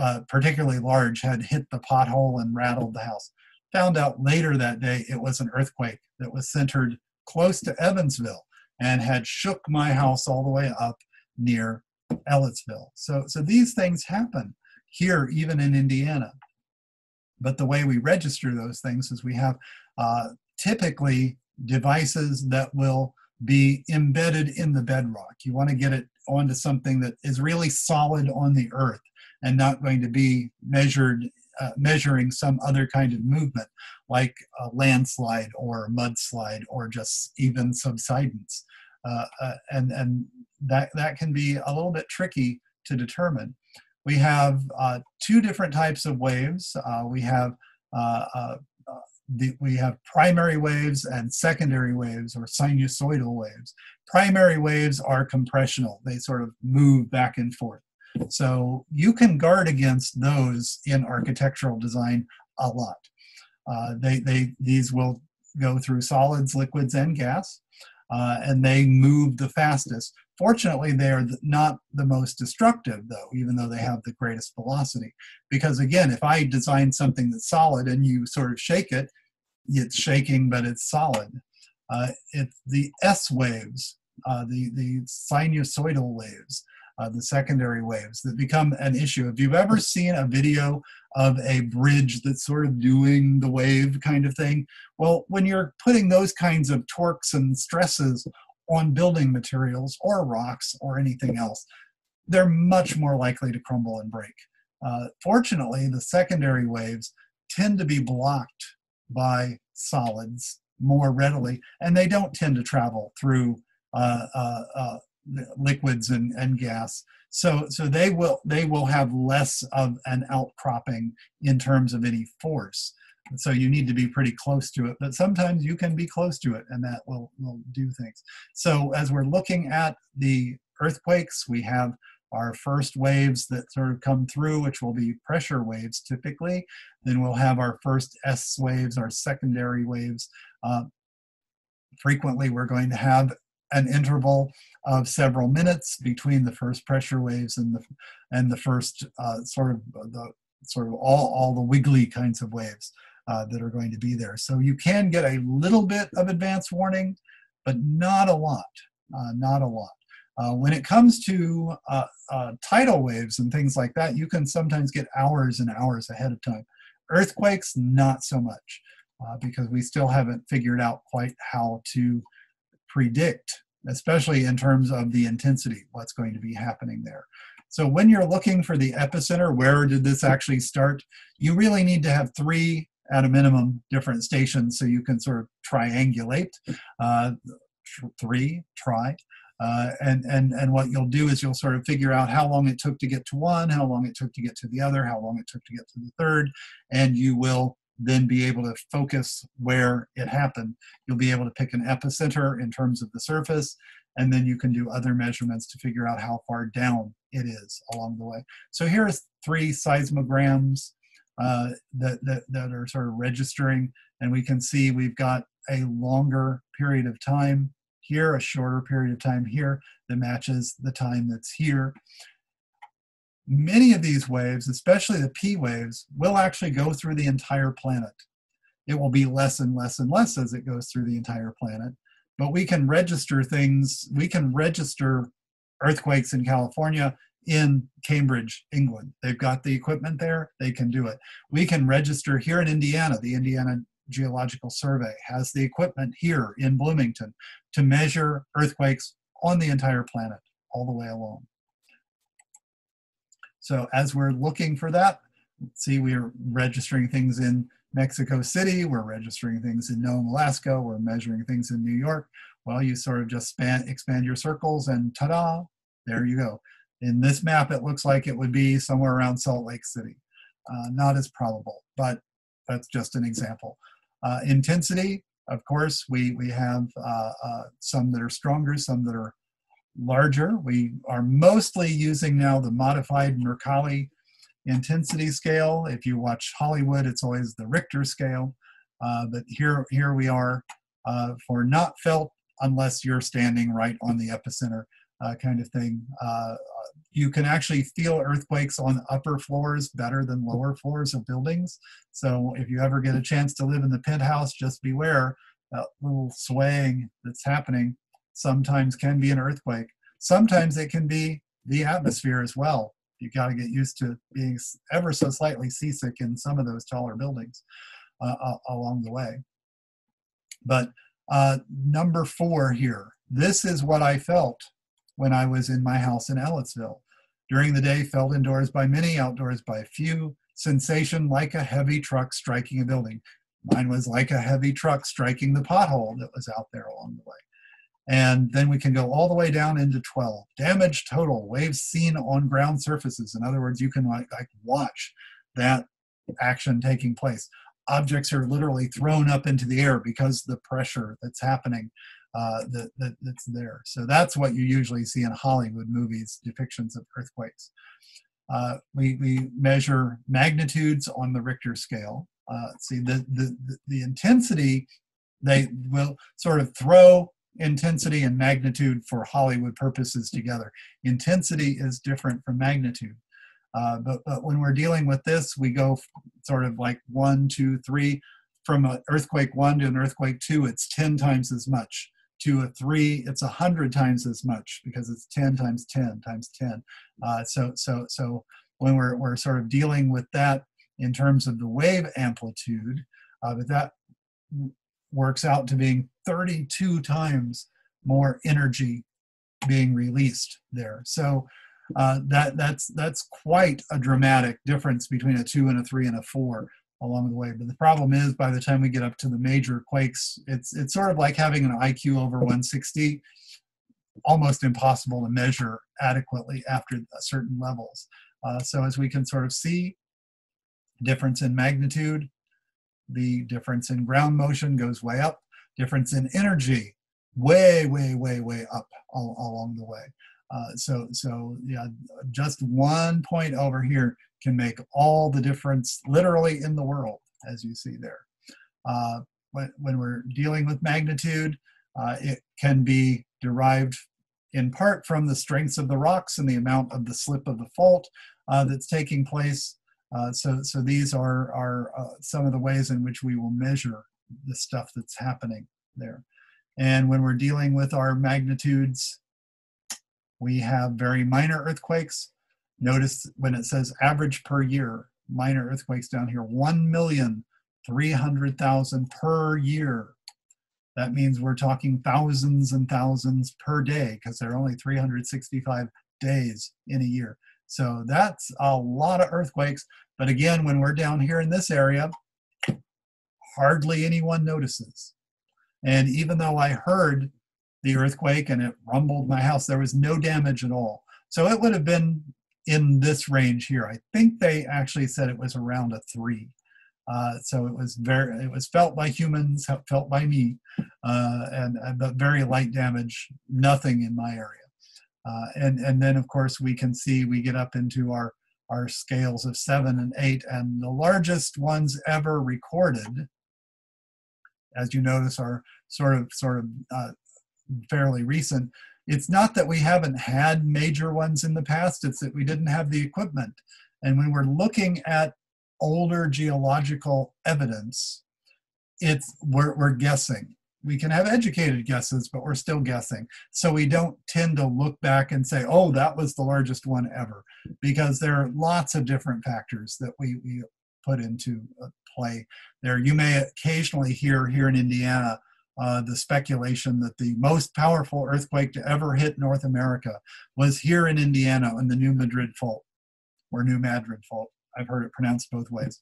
Speaker 1: uh, particularly large, had hit the pothole and rattled the house. Found out later that day it was an earthquake that was centered close to Evansville and had shook my house all the way up near Ellettsville. So, so these things happen here, even in Indiana. But the way we register those things is we have uh, typically devices that will be embedded in the bedrock. You want to get it onto something that is really solid on the earth and not going to be measured uh, measuring some other kind of movement like a landslide or a mudslide or just even subsidence uh, uh, and and that that can be a little bit tricky to determine we have uh, two different types of waves. Uh, we have uh, uh, uh, the, we have primary waves and secondary waves or sinusoidal waves. Primary waves are compressional. They sort of move back and forth. So you can guard against those in architectural design a lot. Uh, they, they, these will go through solids, liquids, and gas, uh, and they move the fastest. Fortunately, they are not the most destructive, though, even though they have the greatest velocity. Because again, if I design something that's solid and you sort of shake it, it's shaking, but it's solid. Uh, the S waves, uh, the, the sinusoidal waves, uh, the secondary waves that become an issue. If you've ever seen a video of a bridge that's sort of doing the wave kind of thing, well, when you're putting those kinds of torques and stresses on building materials or rocks or anything else, they're much more likely to crumble and break. Uh, fortunately, the secondary waves tend to be blocked by solids more readily, and they don't tend to travel through uh, uh, uh liquids and, and gas. So, so they will they will have less of an outcropping in terms of any force. So you need to be pretty close to it but sometimes you can be close to it and that will, will do things. So as we're looking at the earthquakes we have our first waves that sort of come through which will be pressure waves typically. Then we'll have our first s waves our secondary waves. Uh, frequently we're going to have an interval of several minutes between the first pressure waves and the and the first uh, sort of the sort of all all the wiggly kinds of waves uh, that are going to be there. So you can get a little bit of advance warning, but not a lot, uh, not a lot. Uh, when it comes to uh, uh, tidal waves and things like that, you can sometimes get hours and hours ahead of time. Earthquakes, not so much, uh, because we still haven't figured out quite how to predict, especially in terms of the intensity, what's going to be happening there. So when you're looking for the epicenter, where did this actually start? You really need to have three at a minimum different stations so you can sort of triangulate uh, three try uh, and and and what you'll do is you'll sort of figure out how long it took to get to one how long it took to get to the other how long it took to get to the third and you will then be able to focus where it happened you'll be able to pick an epicenter in terms of the surface and then you can do other measurements to figure out how far down it is along the way. So here's three seismograms uh, that, that, that are sort of registering, and we can see we've got a longer period of time here, a shorter period of time here that matches the time that's here. Many of these waves, especially the P waves, will actually go through the entire planet. It will be less and less and less as it goes through the entire planet. But we can register things, we can register earthquakes in California in Cambridge, England. They've got the equipment there, they can do it. We can register here in Indiana, the Indiana Geological Survey has the equipment here in Bloomington to measure earthquakes on the entire planet all the way along. So as we're looking for that, see we're registering things in Mexico City, we're registering things in Nome, Alaska, we're measuring things in New York. Well, you sort of just span, expand your circles and ta-da, there you go. In this map, it looks like it would be somewhere around Salt Lake City. Uh, not as probable, but that's just an example. Uh, intensity, of course, we, we have uh, uh, some that are stronger, some that are larger. We are mostly using now the modified Mercalli intensity scale. If you watch Hollywood, it's always the Richter scale. Uh, but here, here we are uh, for not felt unless you're standing right on the epicenter uh, kind of thing. Uh, you can actually feel earthquakes on upper floors better than lower floors of buildings. So if you ever get a chance to live in the penthouse, just beware that little swaying that's happening sometimes can be an earthquake. Sometimes it can be the atmosphere as well You've got to get used to being ever so slightly seasick in some of those taller buildings uh, along the way. But uh, number four here, this is what I felt when I was in my house in Ellettsville. During the day, felt indoors by many, outdoors by few. Sensation like a heavy truck striking a building. Mine was like a heavy truck striking the pothole that was out there along the way. And then we can go all the way down into 12. Damage total, waves seen on ground surfaces. In other words, you can like, like watch that action taking place. Objects are literally thrown up into the air because the pressure that's happening uh, that, that, that's there. So that's what you usually see in Hollywood movies, depictions of earthquakes. Uh, we, we measure magnitudes on the Richter scale. Uh, see, the, the, the intensity, they will sort of throw intensity and magnitude for Hollywood purposes together. Intensity is different from magnitude. Uh, but, but when we're dealing with this, we go sort of like one, two, three. From an earthquake one to an earthquake two, it's 10 times as much. To a three, it's a hundred times as much because it's 10 times 10 times 10. Uh, so, so, so when we're, we're sort of dealing with that in terms of the wave amplitude, uh, but that works out to being 32 times more energy being released there. So uh, that that's that's quite a dramatic difference between a two and a three and a four along the way. But the problem is, by the time we get up to the major quakes, it's it's sort of like having an IQ over 160, almost impossible to measure adequately after certain levels. Uh, so as we can sort of see, difference in magnitude, the difference in ground motion goes way up, difference in energy way, way, way, way up all, along the way. Uh, so, so yeah, just one point over here can make all the difference literally in the world, as you see there. Uh, when, when we're dealing with magnitude, uh, it can be derived in part from the strengths of the rocks and the amount of the slip of the fault uh, that's taking place. Uh, so, so these are, are uh, some of the ways in which we will measure the stuff that's happening there. And when we're dealing with our magnitudes, we have very minor earthquakes. Notice when it says average per year, minor earthquakes down here, 1,300,000 per year. That means we're talking thousands and thousands per day because there are only 365 days in a year. So that's a lot of earthquakes. But again, when we're down here in this area, hardly anyone notices. And even though I heard the earthquake and it rumbled my house, there was no damage at all. So it would have been in this range here. I think they actually said it was around a three. Uh, so it was very, it was felt by humans, felt by me, uh, and but very light damage, nothing in my area. Uh, and, and then, of course, we can see we get up into our, our scales of seven and eight, and the largest ones ever recorded, as you notice, are sort of sort of uh, fairly recent. It's not that we haven't had major ones in the past; it's that we didn't have the equipment. And when we're looking at older geological evidence, it's we're, we're guessing we can have educated guesses, but we're still guessing. So we don't tend to look back and say, oh, that was the largest one ever, because there are lots of different factors that we, we put into uh, play there. You may occasionally hear here in Indiana uh, the speculation that the most powerful earthquake to ever hit North America was here in Indiana in the New Madrid Fault, or New Madrid Fault. I've heard it pronounced both ways.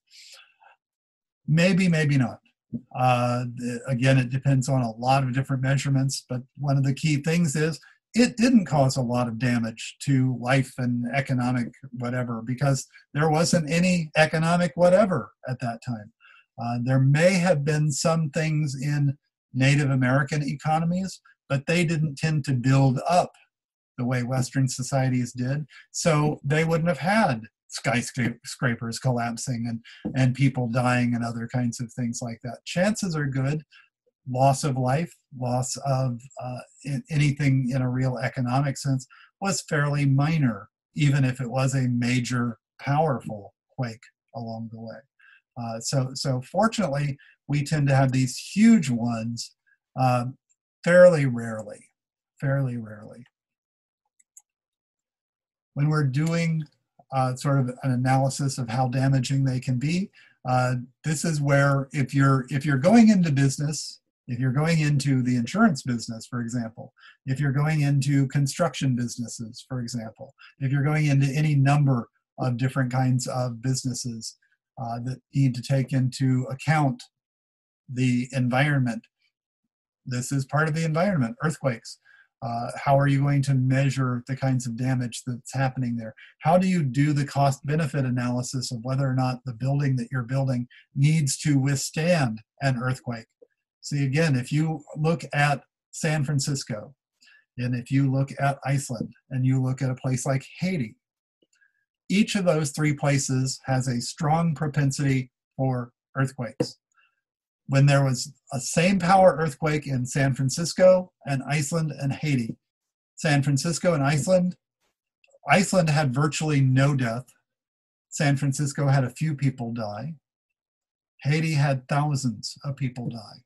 Speaker 1: Maybe, maybe not. Uh, again, it depends on a lot of different measurements, but one of the key things is it didn't cause a lot of damage to life and economic whatever because there wasn't any economic whatever at that time. Uh, there may have been some things in Native American economies, but they didn't tend to build up the way Western societies did. So they wouldn't have had skyscrapers collapsing and, and people dying and other kinds of things like that. Chances are good. Loss of life, loss of uh, in, anything in a real economic sense was fairly minor, even if it was a major, powerful quake along the way. Uh, so, so fortunately, we tend to have these huge ones uh, fairly rarely, fairly rarely. When we're doing uh, sort of an analysis of how damaging they can be. Uh, this is where if you're if you're going into business, if you're going into the insurance business, for example, if you're going into construction businesses, for example, if you're going into any number of different kinds of businesses uh, that need to take into account the environment. This is part of the environment, earthquakes. Uh, how are you going to measure the kinds of damage that's happening there? How do you do the cost benefit analysis of whether or not the building that you're building needs to withstand an earthquake? See, again, if you look at San Francisco, and if you look at Iceland, and you look at a place like Haiti, each of those three places has a strong propensity for earthquakes when there was a same power earthquake in San Francisco and Iceland and Haiti. San Francisco and Iceland, Iceland had virtually no death. San Francisco had a few people die. Haiti had thousands of people die.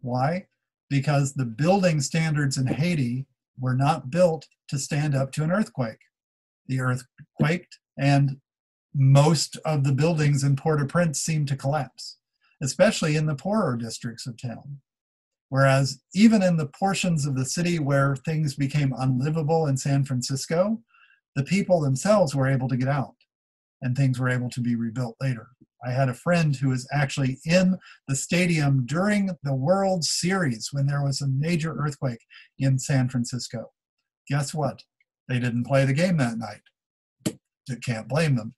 Speaker 1: Why? Because the building standards in Haiti were not built to stand up to an earthquake. The earth quaked, and most of the buildings in Port au Prince seemed to collapse especially in the poorer districts of town. Whereas even in the portions of the city where things became unlivable in San Francisco, the people themselves were able to get out and things were able to be rebuilt later. I had a friend who was actually in the stadium during the World Series when there was a major earthquake in San Francisco. Guess what? They didn't play the game that night. You can't blame them.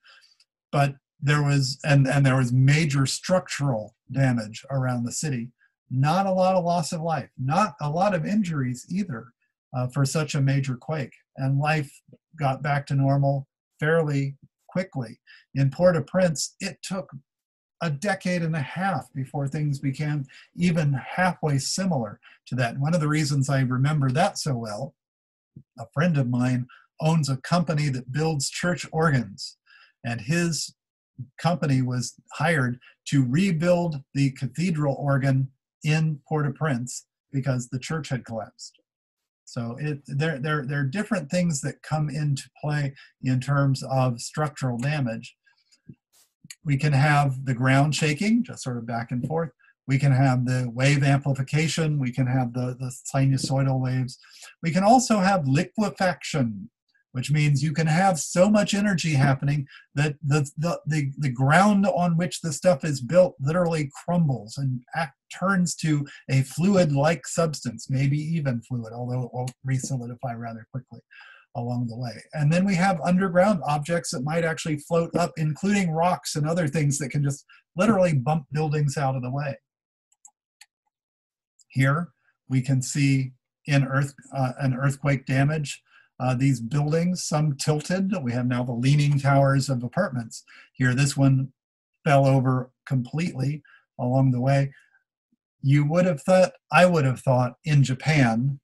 Speaker 1: But there was and and there was major structural damage around the city. Not a lot of loss of life not a lot of injuries either uh, for such a major quake. And life got back to normal fairly quickly. In port-au-prince it took a decade and a half before things became even halfway similar to that. One of the reasons i remember that so well a friend of mine owns a company that builds church organs and his company was hired to rebuild the cathedral organ in Port-au-Prince because the church had collapsed. So it, there, there, there are different things that come into play in terms of structural damage. We can have the ground shaking, just sort of back and forth. We can have the wave amplification. We can have the, the sinusoidal waves. We can also have liquefaction, which means you can have so much energy happening that the, the, the, the ground on which the stuff is built literally crumbles and act, turns to a fluid-like substance, maybe even fluid, although it will re-solidify rather quickly along the way. And then we have underground objects that might actually float up, including rocks and other things that can just literally bump buildings out of the way. Here we can see in earth, uh, an earthquake damage uh, these buildings, some tilted. We have now the leaning towers of apartments. Here, this one fell over completely along the way. You would have thought, I would have thought in Japan,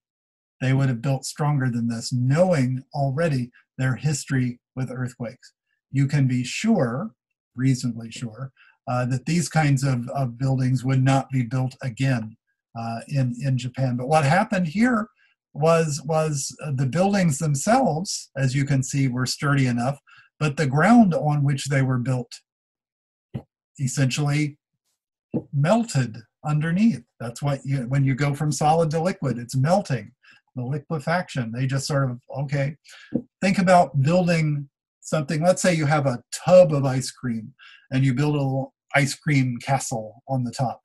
Speaker 1: they would have built stronger than this, knowing already their history with earthquakes. You can be sure, reasonably sure, uh, that these kinds of, of buildings would not be built again uh, in, in Japan. But what happened here was, was uh, the buildings themselves, as you can see, were sturdy enough, but the ground on which they were built essentially melted underneath. That's what you, when you go from solid to liquid, it's melting, the liquefaction. They just sort of, okay, think about building something. Let's say you have a tub of ice cream and you build a little ice cream castle on the top,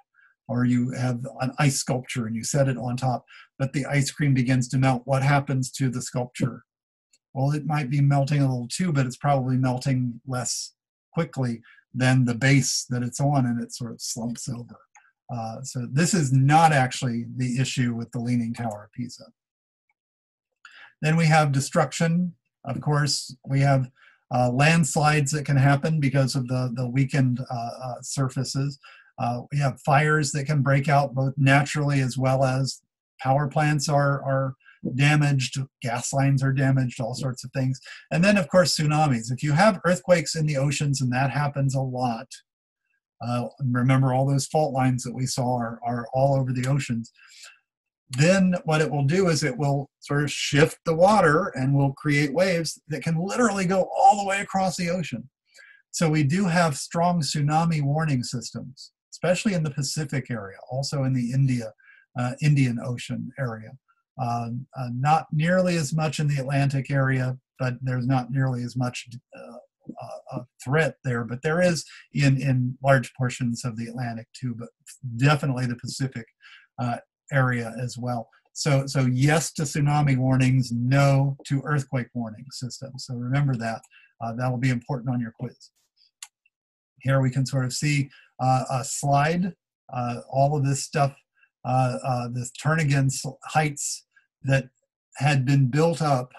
Speaker 1: or you have an ice sculpture and you set it on top, but the ice cream begins to melt. What happens to the sculpture? Well, it might be melting a little too, but it's probably melting less quickly than the base that it's on and it sort of slumps over. Uh, so this is not actually the issue with the Leaning Tower of Pisa. Then we have destruction. Of course, we have uh, landslides that can happen because of the, the weakened uh, uh surfaces. Uh, we have fires that can break out both naturally as well as power plants are, are damaged, gas lines are damaged, all sorts of things. And then, of course, tsunamis. If you have earthquakes in the oceans, and that happens a lot, uh, remember all those fault lines that we saw are, are all over the oceans. Then what it will do is it will sort of shift the water and will create waves that can literally go all the way across the ocean. So we do have strong tsunami warning systems, especially in the Pacific area, also in the India, Indian Ocean area. Um, uh, not nearly as much in the Atlantic area, but there's not nearly as much uh, uh, threat there. But there is in, in large portions of the Atlantic too, but definitely the Pacific uh, area as well. So, so yes to tsunami warnings, no to earthquake warning systems. So remember that. Uh, that will be important on your quiz. Here we can sort of see uh, a slide. all of this stuff, Uh, uh, this Turnagain heights that had been built up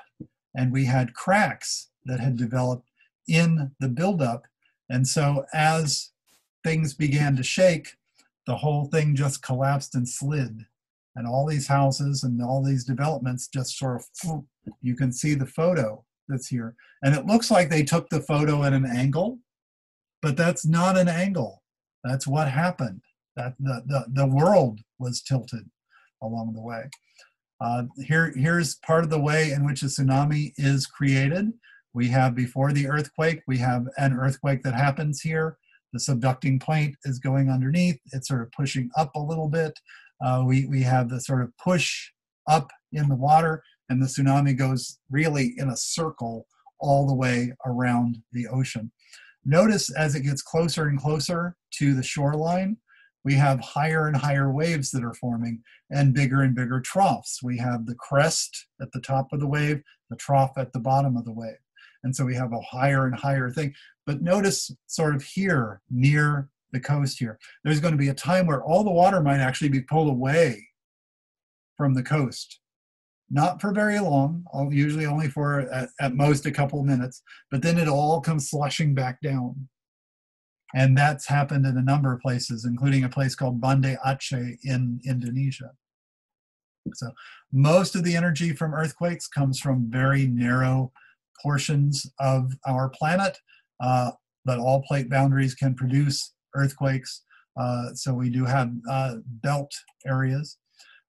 Speaker 1: and we had cracks that had developed in the buildup. And so as things began to shake, the whole thing just collapsed and slid. And all these houses and all these developments just sort of, you can see the photo that's here. And it looks like they took the photo at an angle, but that's not an angle. That's what happened. That the, the, the world was tilted along the way. Uh, here, here's part of the way in which a tsunami is created. We have before the earthquake, we have an earthquake that happens here. The subducting plate is going underneath. It's sort of pushing up a little bit. Uh, we, we have the sort of push up in the water and the tsunami goes really in a circle all the way around the ocean. Notice as it gets closer and closer to the shoreline, we have higher and higher waves that are forming and bigger and bigger troughs. We have the crest at the top of the wave, the trough at the bottom of the wave. And so we have a higher and higher thing. But notice sort of here near the coast here, there's going to be a time where all the water might actually be pulled away from the coast. Not for very long, usually only for at, at most a couple minutes, but then it all comes slushing back down. And that's happened in a number of places, including a place called Banda Aceh in Indonesia. So most of the energy from earthquakes comes from very narrow portions of our planet, uh, but all plate boundaries can produce earthquakes. Uh, so we do have uh, belt areas.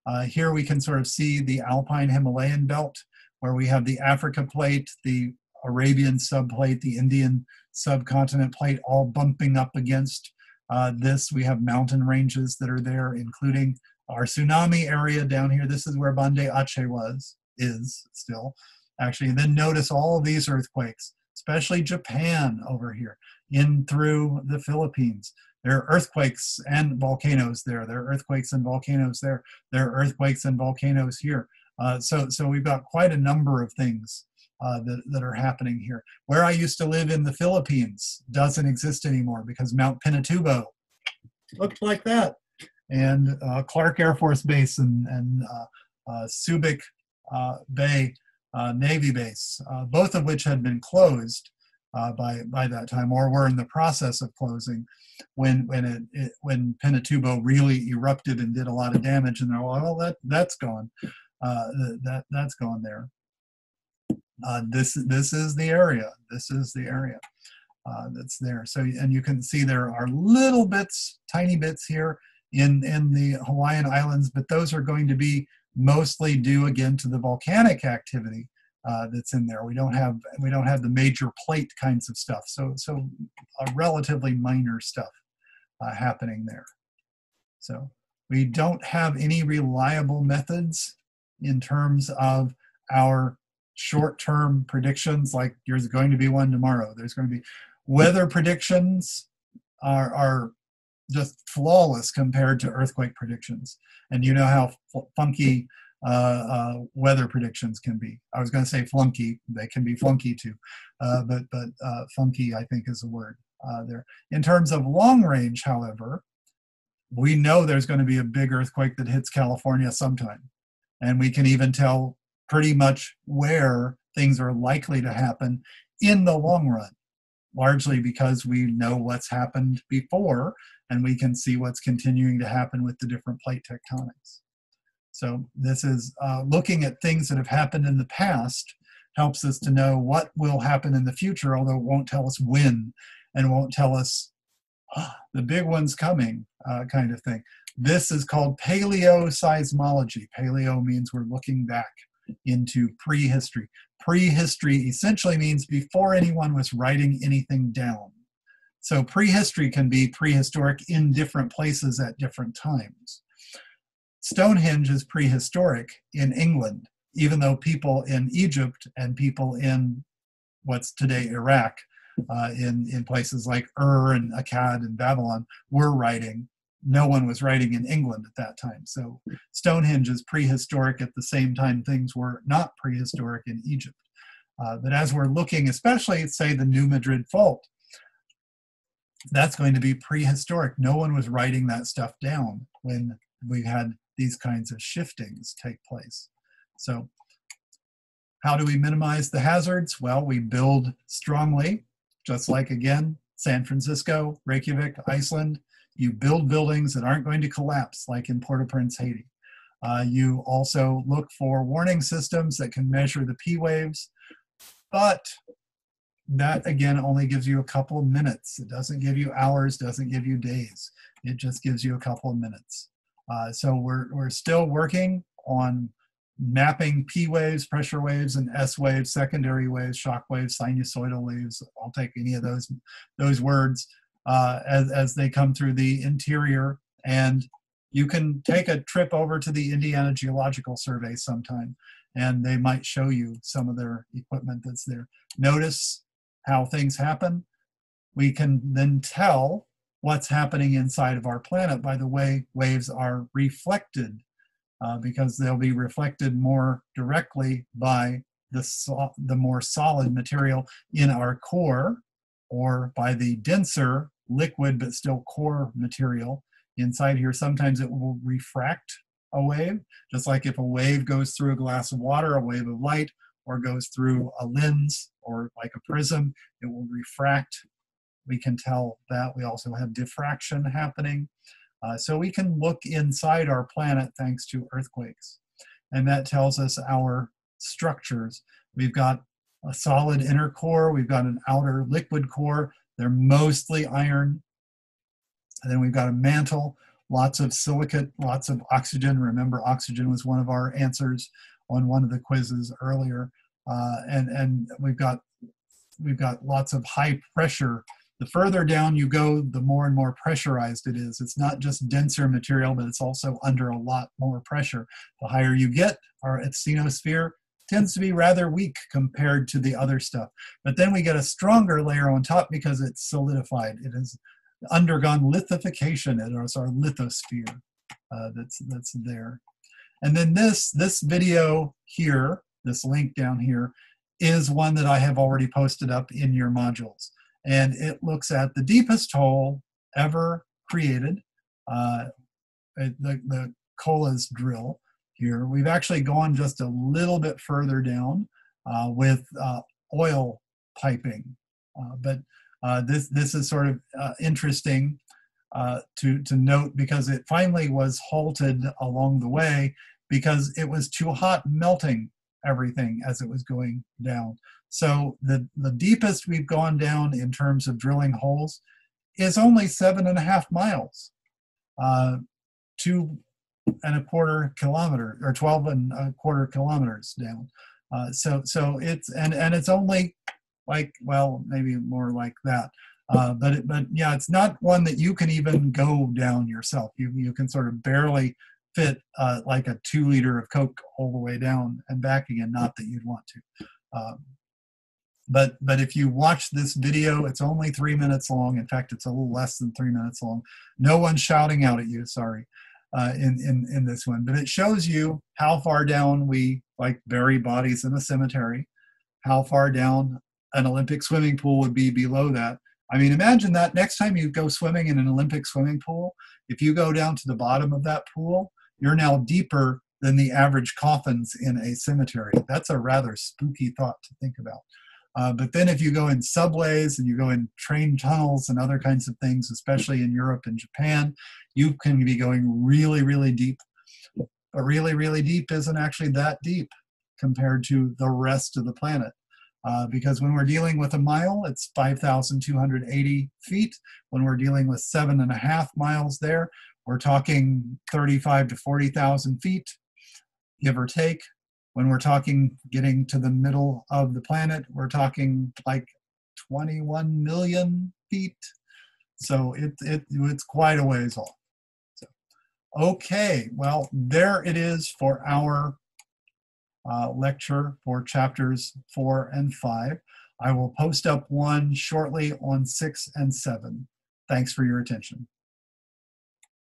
Speaker 1: Uh, here we can sort of see the alpine Himalayan belt, where we have the Africa plate, the Arabian subplate, the Indian subcontinent plate, all bumping up against uh, this. We have mountain ranges that are there, including our tsunami area down here. This is where Banda Aceh was, is still, actually. And then notice all of these earthquakes, especially Japan over here, in through the Philippines. There are earthquakes and volcanoes there. There are earthquakes and volcanoes there. There are earthquakes and volcanoes here. Uh, so, so we've got quite a number of things uh, that, that are happening here. Where I used to live in the Philippines doesn't exist anymore because Mount Pinatubo looked like that. And uh, Clark Air Force Base and, and uh, uh Subic uh, Bay uh, Navy base, both of which had been closed by by that time, or were in the process of closing when when it, it, when Pinatubo really erupted and did a lot of damage. And they're like, well, that that's gone, that that's gone there. Uh, this this is the area. This is the area uh, that's there. So and you can see there are little bits, tiny bits here in in the Hawaiian Islands, but those are going to be mostly due again to the volcanic activity uh, that's in there. We don't have we don't have the major plate kinds of stuff. So so a relatively minor stuff uh, happening there. So we don't have any reliable methods in terms of our short-term predictions like there's going to be one tomorrow there's going to be weather predictions are, are just flawless compared to earthquake predictions and you know how funky uh, uh, weather predictions can be. I was going to say flunky; they can be flunky too, uh, but but uh, funky I think is a word uh, there. In terms of long range, however, we know there's going to be a big earthquake that hits California sometime, and we can even tell pretty much where things are likely to happen in the long run. Largely because we know what's happened before and we can see what's continuing to happen with the different plate tectonics. So this is uh, looking at things that have happened in the past helps us to know what will happen in the future, although it won't tell us when and won't tell us oh, the big one's coming uh, kind of thing. This is called paleoseismology. Paleo means we're looking back into prehistory. Prehistory essentially means before anyone was writing anything down. So prehistory can be prehistoric in different places at different times. Stonehenge is prehistoric in England, even though people in Egypt and people in what's today Iraq, uh, in, in places like Ur and Akkad and Babylon, were writing. No one was writing in England at that time. So Stonehenge is prehistoric at the same time things were not prehistoric in Egypt. Uh, but as we're looking, especially say, the New Madrid Fault, that's going to be prehistoric. No one was writing that stuff down when we had these kinds of shiftings take place. So how do we minimize the hazards? Well, we build strongly, just like again, San Francisco, Reykjavik, Iceland. You build buildings that aren't going to collapse like in Port-au-Prince, Haiti. Uh, you also look for warning systems that can measure the P waves, but that again only gives you a couple of minutes. It doesn't give you hours, doesn't give you days. It just gives you a couple of minutes. Uh, so we're, we're still working on mapping P waves, pressure waves, and S waves, secondary waves, shock waves, sinusoidal waves. I'll take any of those, those words uh, as, as they come through the interior. And you can take a trip over to the Indiana Geological Survey sometime, and they might show you some of their equipment that's there. Notice how things happen. We can then tell what's happening inside of our planet by the way waves are reflected uh, because they'll be reflected more directly by the, so the more solid material in our core or by the denser liquid but still core material inside here. Sometimes it will refract a wave, just like if a wave goes through a glass of water, a wave of light, or goes through a lens or like a prism, it will refract we can tell that. We also have diffraction happening. Uh, so we can look inside our planet thanks to earthquakes. And that tells us our structures. We've got a solid inner core, we've got an outer liquid core. They're mostly iron. And then we've got a mantle, lots of silicate, lots of oxygen. Remember, oxygen was one of our answers on one of the quizzes earlier. Uh, and, and we've got we've got lots of high pressure the further down you go, the more and more pressurized it is. It's not just denser material, but it's also under a lot more pressure. The higher you get, our asthenosphere tends to be rather weak compared to the other stuff. But then we get a stronger layer on top because it's solidified. It has undergone lithification. It is our lithosphere uh, that's, that's there. And then this, this video here, this link down here, is one that I have already posted up in your modules and it looks at the deepest hole ever created, uh, the, the Kola's drill here. We've actually gone just a little bit further down uh, with uh, oil piping. Uh, but uh, this this is sort of uh, interesting to to note because it finally was halted along the way because it was too hot melting everything as it was going down. So the, the deepest we've gone down in terms of drilling holes is only seven and a half miles, uh, two and a quarter kilometer or 12 and a quarter kilometers down. Uh, so so it's and and it's only like well maybe more like that. Uh, but it, but yeah, it's not one that you can even go down yourself. You you can sort of barely fit uh, like a two liter of Coke all the way down and back again. Not that you'd want to. Um, but but if you watch this video, it's only three minutes long. In fact, it's a little less than three minutes long. No one's shouting out at you. Sorry. Uh, in, in, in this one, but it shows you how far down we like bury bodies in a cemetery, how far down an Olympic swimming pool would be below that. I mean, imagine that next time you go swimming in an Olympic swimming pool, if you go down to the bottom of that pool, you're now deeper than the average coffins in a cemetery. That's a rather spooky thought to think about. Uh, but then if you go in subways and you go in train tunnels and other kinds of things, especially in Europe and Japan, you can be going really, really deep. But really, really deep isn't actually that deep compared to the rest of the planet. Uh, because when we're dealing with a mile, it's 5,280 feet. When we're dealing with seven and a half miles there, we're talking 35 to 40,000 feet, give or take. When we're talking getting to the middle of the planet, we're talking like 21 million feet. So it, it, it's quite a ways off. So, okay, well, there it is for our uh, lecture for chapters four and five. I will post up one shortly on six and seven. Thanks for your attention.